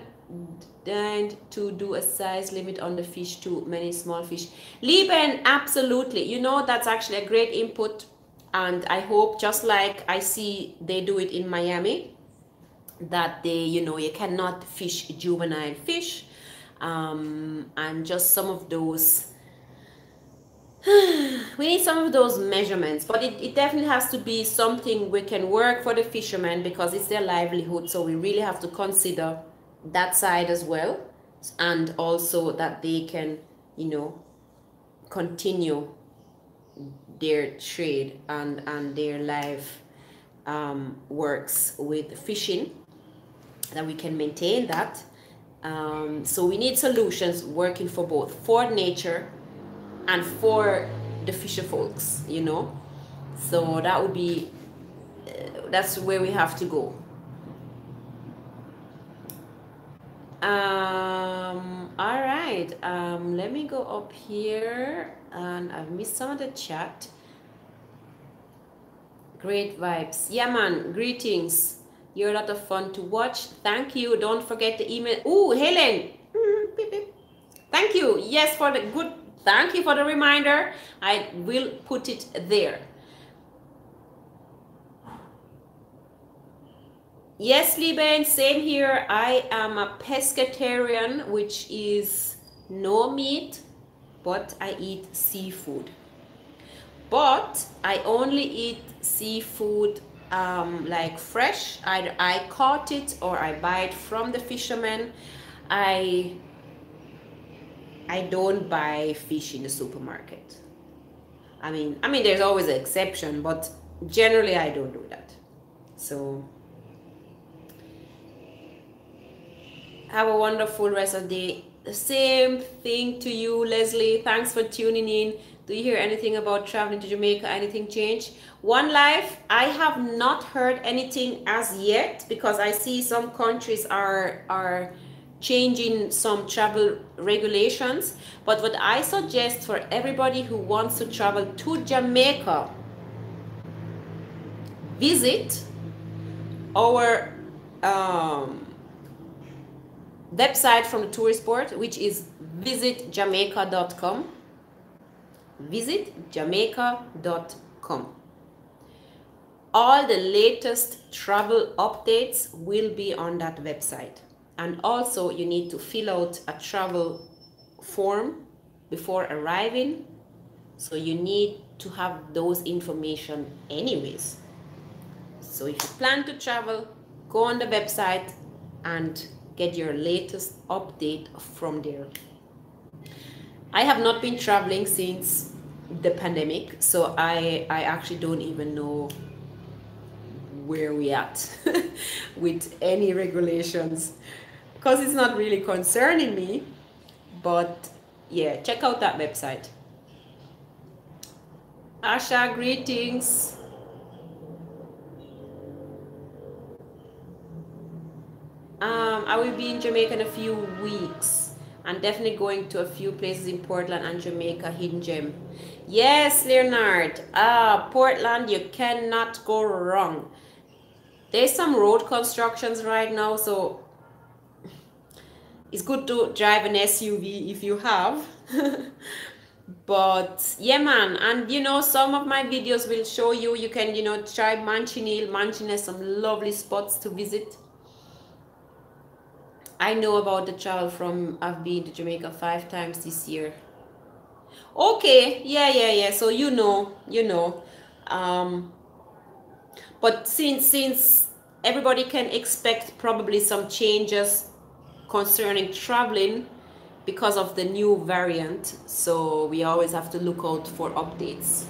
and to do a size limit on the fish to many small fish. Lieben, absolutely. You know that's actually a great input and I hope just like I see they do it in Miami that they you know you cannot fish juvenile fish. Um, and just some of those (sighs) we need some of those measurements. But it, it definitely has to be something we can work for the fishermen because it's their livelihood. So we really have to consider that side as well and also that they can you know continue their trade and and their life um, works with fishing that we can maintain that Um, so we need solutions working for both, for nature and for the fisher folks, you know. So that would be, uh, that's where we have to go. Um, all right, um, let me go up here and I've missed some of the chat. Great vibes. Yeah, man, greetings. You're a lot of fun to watch. Thank you. Don't forget the email. oh Helen. Thank you. Yes, for the good. Thank you for the reminder. I will put it there. Yes, Lieben, same here. I am a pescatarian, which is no meat, but I eat seafood. But I only eat seafood um, like fresh. I, I caught it or I buy it from the fishermen. I I don't buy fish in the supermarket. I mean, I mean, there's always an exception, but generally I don't do that. So have a wonderful rest of the day. The same thing to you, Leslie. Thanks for tuning in. Do you hear anything about traveling to Jamaica? Anything change? One Life, I have not heard anything as yet because I see some countries are are changing some travel regulations. But what I suggest for everybody who wants to travel to Jamaica, visit our um, website from the tourist board, which is visitjamaica.com. Visitjamaica.com. All the latest travel updates will be on that website. And also, you need to fill out a travel form before arriving. So, you need to have those information anyways. So, if you plan to travel, go on the website and get your latest update from there. I have not been traveling since the pandemic, so I I actually don't even know where we at (laughs) with any regulations because it's not really concerning me. But yeah, check out that website. Asha, greetings. Um, I will be in Jamaica in a few weeks and definitely going to a few places in Portland and Jamaica, Hidden Gem. Yes, Leonard. Ah, Portland, you cannot go wrong. There's some road constructions right now, so (laughs) it's good to drive an SUV if you have. (laughs) but yeah, man, and you know, some of my videos will show you, you can, you know, try Manchioneal. Manchin some lovely spots to visit I know about the child from I've been to Jamaica five times this year. Okay, yeah, yeah, yeah. So you know, you know. Um but since since everybody can expect probably some changes concerning traveling because of the new variant, so we always have to look out for updates.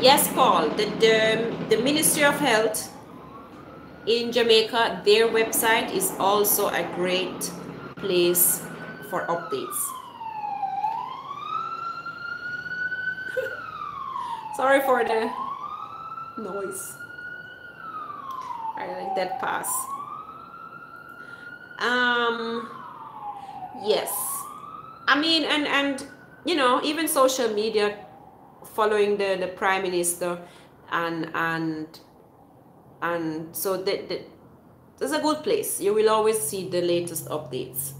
Yes, Paul, the, the, the Ministry of Health in Jamaica, their website is also a great place for updates. (laughs) Sorry for the noise. I like that pass. Um, yes. I mean, and, and, you know, even social media following the, the prime minister and and and so that the, it's a good place. You will always see the latest updates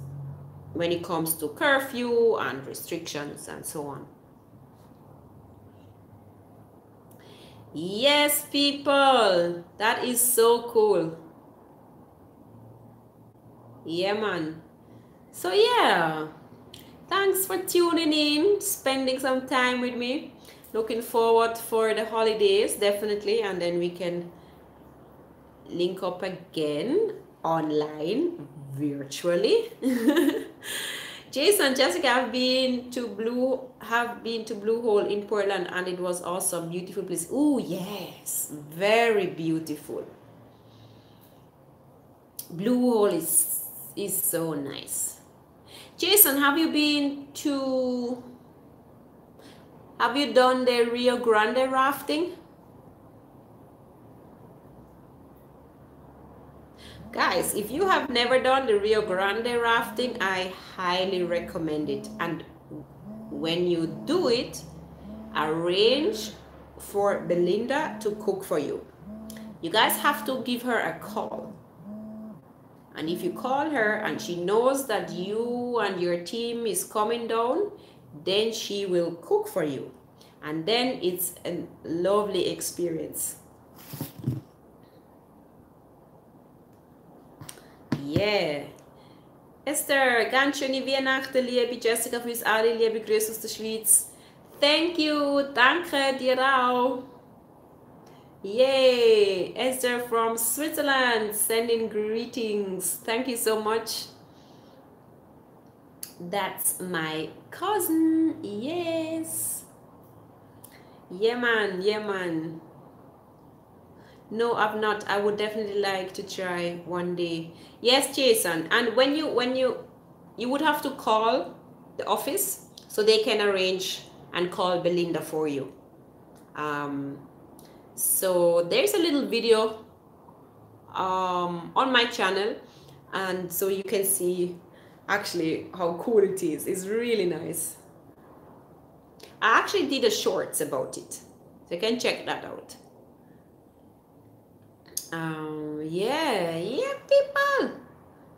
when it comes to curfew and restrictions and so on. Yes people that is so cool. Yeah man. So yeah thanks for tuning in spending some time with me looking forward for the holidays definitely and then we can link up again online virtually (laughs) Jason, Jessica have been to Blue have been to Blue Hole in Portland and it was awesome, beautiful place. Oh yes, very beautiful. Blue Hole is is so nice. Jason, have you been to have you done the Rio Grande rafting? Guys, if you have never done the Rio Grande rafting, I highly recommend it. And when you do it, arrange for Belinda to cook for you. You guys have to give her a call. And if you call her and she knows that you and your team is coming down, then she will cook for you. And then it's a lovely experience. Yeah. Esther, ganz schöne Weihnachten, liebe Jessica, für uns alle, liebe Grüße aus der Schweiz. Thank you, danke dir auch. Yay, Esther from Switzerland, sending greetings. Thank you so much. That's my cousin, yes. Yeah, man, yeah, man. No, I've not. I would definitely like to try one day. Yes, Jason. And when you when you you would have to call the office so they can arrange and call Belinda for you. Um, so there's a little video um, on my channel, and so you can see actually how cool it is. It's really nice. I actually did a shorts about it, so you can check that out. Um, yeah, yeah, people.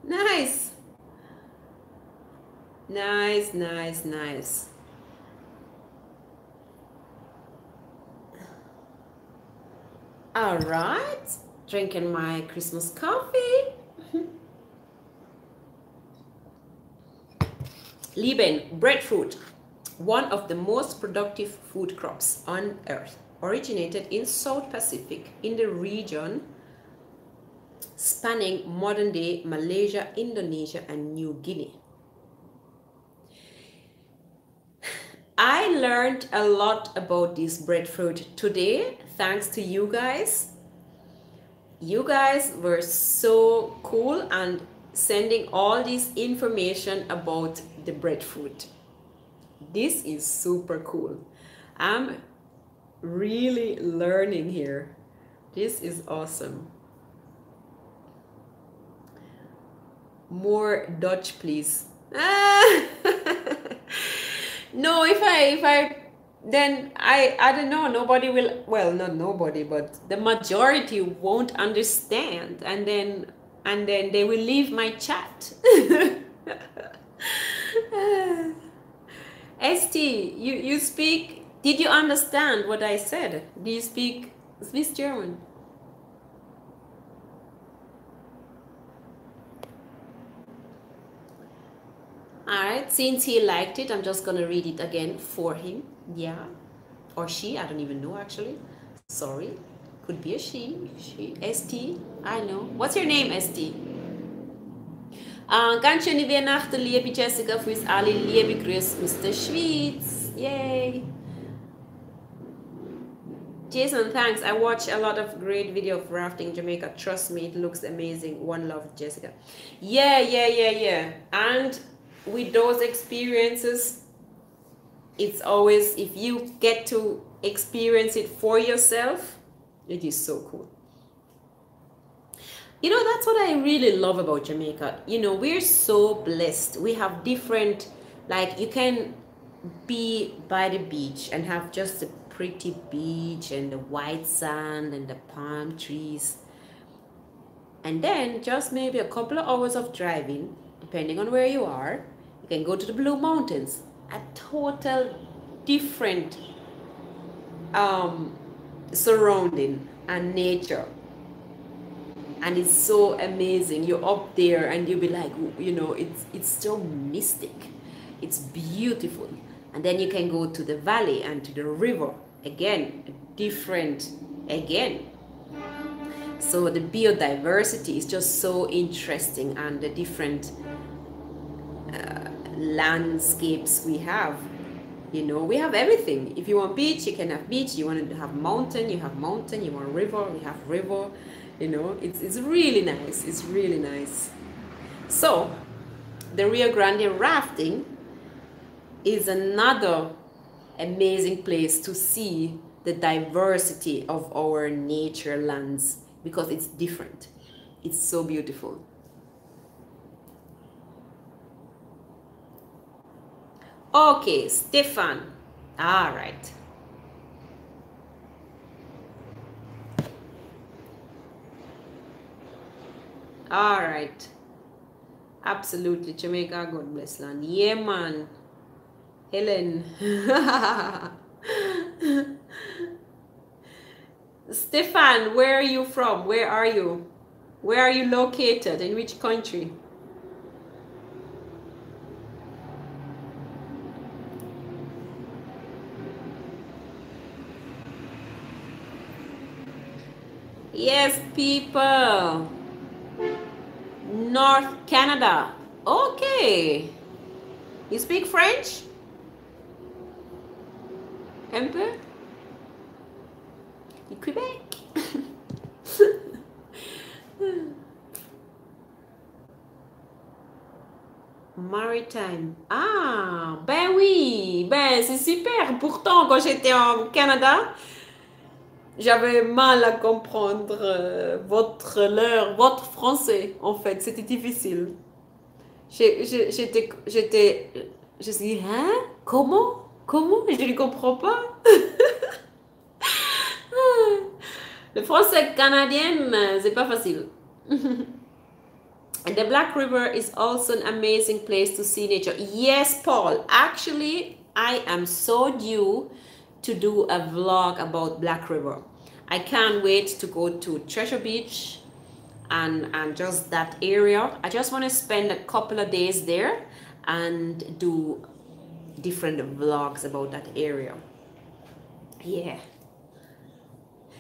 Nice. Nice, nice, nice. All right, drinking my Christmas coffee. Lieben, breadfruit, one of the most productive food crops on earth, originated in South Pacific in the region spanning modern-day Malaysia, Indonesia, and New Guinea. I learned a lot about this breadfruit today thanks to you guys. You guys were so cool and sending all this information about the breadfruit. This is super cool. I'm really learning here. This is awesome. More Dutch, please. Ah! (laughs) no, if I if I then I I don't know. Nobody will. Well, not nobody, but the majority won't understand, and then and then they will leave my chat. (laughs) (laughs) St, you you speak. Did you understand what I said? Do you speak Swiss German? All right, since he liked it, I'm just gonna read it again for him. Yeah, or she, I don't even know actually. Sorry, could be a she, she, ST, I know. What's your name, ST? Uh, ganz schöne Weihnachten, liebe Jessica, für uns alle liebe Grüße aus der Schweiz. Yay! Jason, thanks. I watch a lot of great video of rafting Jamaica. Trust me, it looks amazing. One love, Jessica. Yeah, yeah, yeah, yeah. And with those experiences it's always if you get to experience it for yourself it is so cool you know that's what i really love about jamaica. You know we're so blessed. We have different like you can be by the beach and have just a pretty beach and the white sand and the palm trees. And then just maybe a couple of hours of driving depending on where you are you can go to the blue mountains. A total different um, surrounding and nature and it's so amazing. You're up there and you'll be like you know it's it's so mystic. It's beautiful. And then you can go to the valley and to the river again different again. So the biodiversity is just so interesting and the different uh, landscapes we have. You know we have everything. If you want beach you can have beach. You want to have mountain you have mountain. You want river we have river you know it's, it's really nice it's really nice so the rio grande rafting is another amazing place to see the diversity of our nature lands because it's different it's so beautiful Okay, Stefan. All right. All right. Absolutely. Jamaica, God bless land. Yeah, man. Helen. (laughs) Stefan, where are you from? Where are you? Where are you located? In which country? Yes, people. North Canada. Okay. You speak French? Un peu? Du Québec? (laughs) Maritime. Ah, ben oui, ben c'est super. Pourtant, quand j'étais en Canada, j'avais mal à comprendre euh, votre leur, votre français, en fait. C'était difficile. J'étais, j'étais, je me suis dit, hein? Comment? Comment? Je ne comprends pas. (laughs) Le français canadien, c'est pas facile. And (laughs) the Black River is also an amazing place to see nature. Yes, Paul. Actually, I am so due to do a vlog about Black River. I can't wait to go to Treasure Beach and, and just that area. I just want to spend a couple of days there and do different vlogs about that area. Yeah.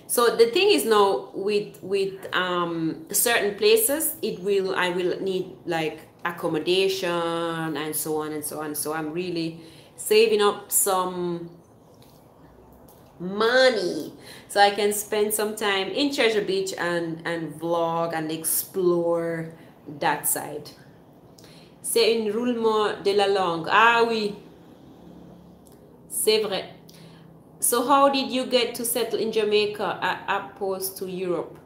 So the thing is now with with um, certain places, it will I will need like accommodation and so on and so on. So I'm really saving up some money so I can spend some time in Treasure Beach and, and vlog and explore that side. C'est une roulement de la langue. Ah oui, c'est vrai. So how did you get to settle in Jamaica opposed to Europe?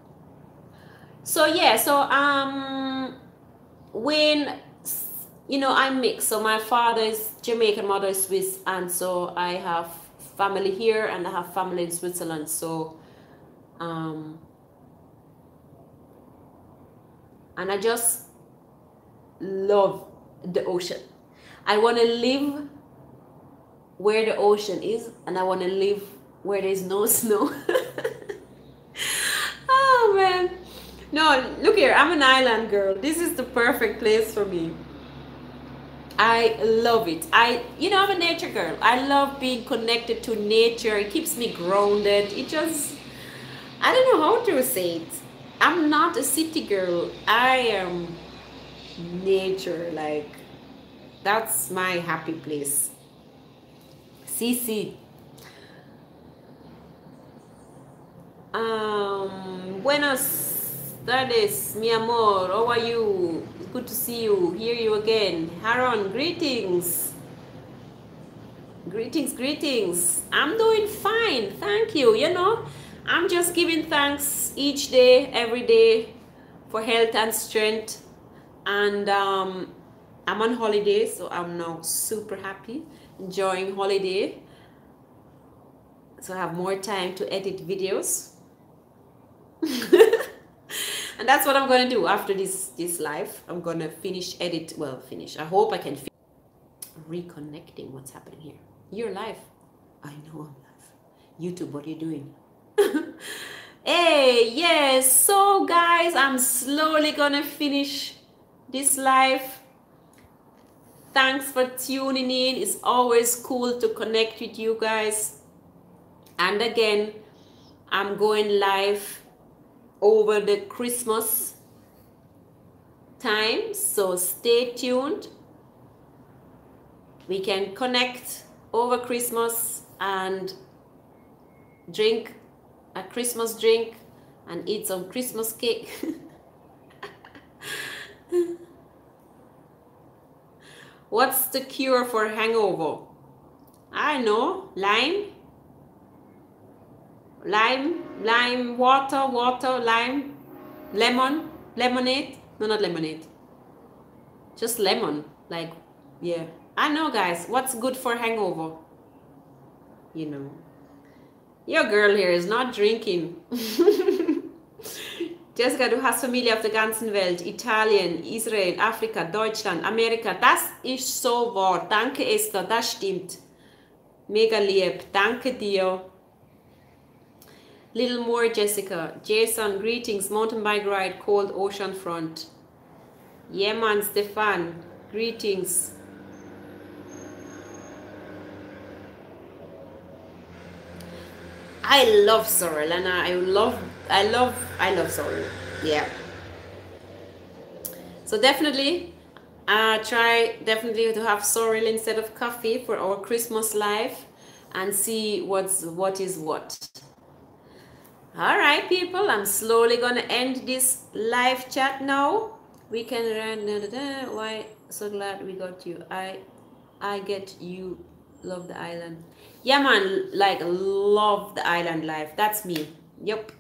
So yeah, so um, when you know I'm mixed. So my father is Jamaican, mother is Swiss, and so I have family here and I have family in Switzerland. So, um, and I just love the ocean. I want to live where the ocean is, and I want to live where there's no (laughs) snow. oh man. No, look here, I'm an island girl. This is the perfect place for me. I love it. I, you know, I'm a nature girl. I love being connected to nature. It keeps me grounded. It just, I don't know how to say it. I'm not a city girl. I am nature. Like, that's my happy place. CC. Um, buenas tardes, mi amor. How are you? Good to see you, hear you again. Haron, greetings. Greetings, greetings. I'm doing fine, thank you. You know, I'm just giving thanks each day, every day for health and strength. And um, I'm on holiday, so I'm now super happy, enjoying holiday. So I have more time to edit videos. (laughs) and that's what I'm gonna do after this this live. I'm gonna finish edit. Well, finish. I hope I can. Reconnecting. What's happening here? You're live. I know I'm live. YouTube, what are you doing? (laughs) hey, yes. So, guys, I'm slowly gonna finish this live. Thanks for tuning in. It's always cool to connect with you guys. And again, I'm going live over the Christmas time. So stay tuned. we can connect over Christmas and drink a Christmas drink and eat some Christmas cake. (laughs) What's the cure for hangover? I know, lime. Lime, lime, water, water, lime, lemon, lemonade. No, not lemonade. Just lemon. Like, yeah. I know, guys. What's good for hangover? You know. Your girl here is not drinking. (laughs) Jessica, du hast Familie auf der ganzen Welt. Italien, Israel, Afrika, Deutschland, Amerika. Das ist so wahr. Danke, Esther. Das stimmt. Mega lieb. Danke dir. Little more, Jessica. Jason, greetings. Mountain bike ride, cold ocean front. Yeah, man, Stefan. Greetings. I love sorrel and I love I love I love sorrel. Yeah. So definitely uh, try definitely to have sorrel instead of coffee for our Christmas life and see what's what is what. All right, people, I'm slowly gonna end this live chat now. We can run. Why? So glad we got you. I, I get you. Love the island yeah man like love the island life that's me yep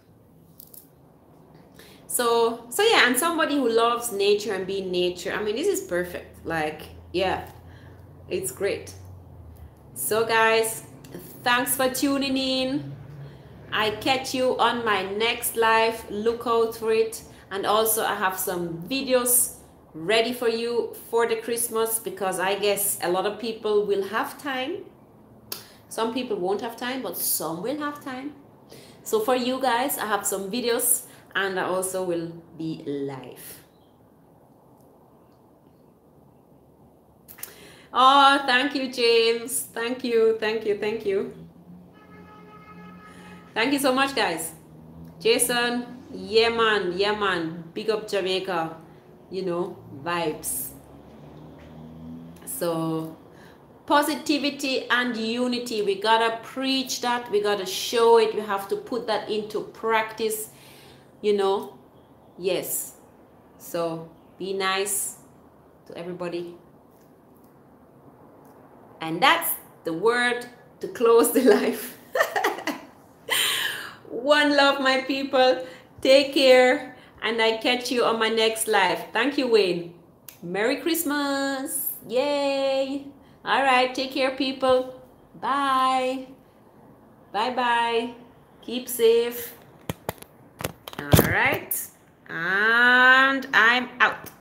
so so yeah and somebody who loves nature and being nature i mean this is perfect like yeah it's great so guys thanks for tuning in i catch you on my next live look out for it and also i have some videos ready for you for the christmas because i guess a lot of people will have time some people won't have time, but some will have time. So for you guys, I have some videos and I also will be live. Oh, thank you, James. Thank you, thank you, thank you. Thank you so much, guys. Jason, yeah, man, yeah, man. Big up Jamaica, you know, vibes. So positivity and unity we gotta preach that we gotta show it we have to put that into practice you know yes so be nice to everybody and that's the word to close the life (laughs) (laughs) one love my people take care and i catch you on my next live thank you wayne merry christmas yay all right, take care, people. Bye. Bye bye. Keep safe. All right. And I'm out.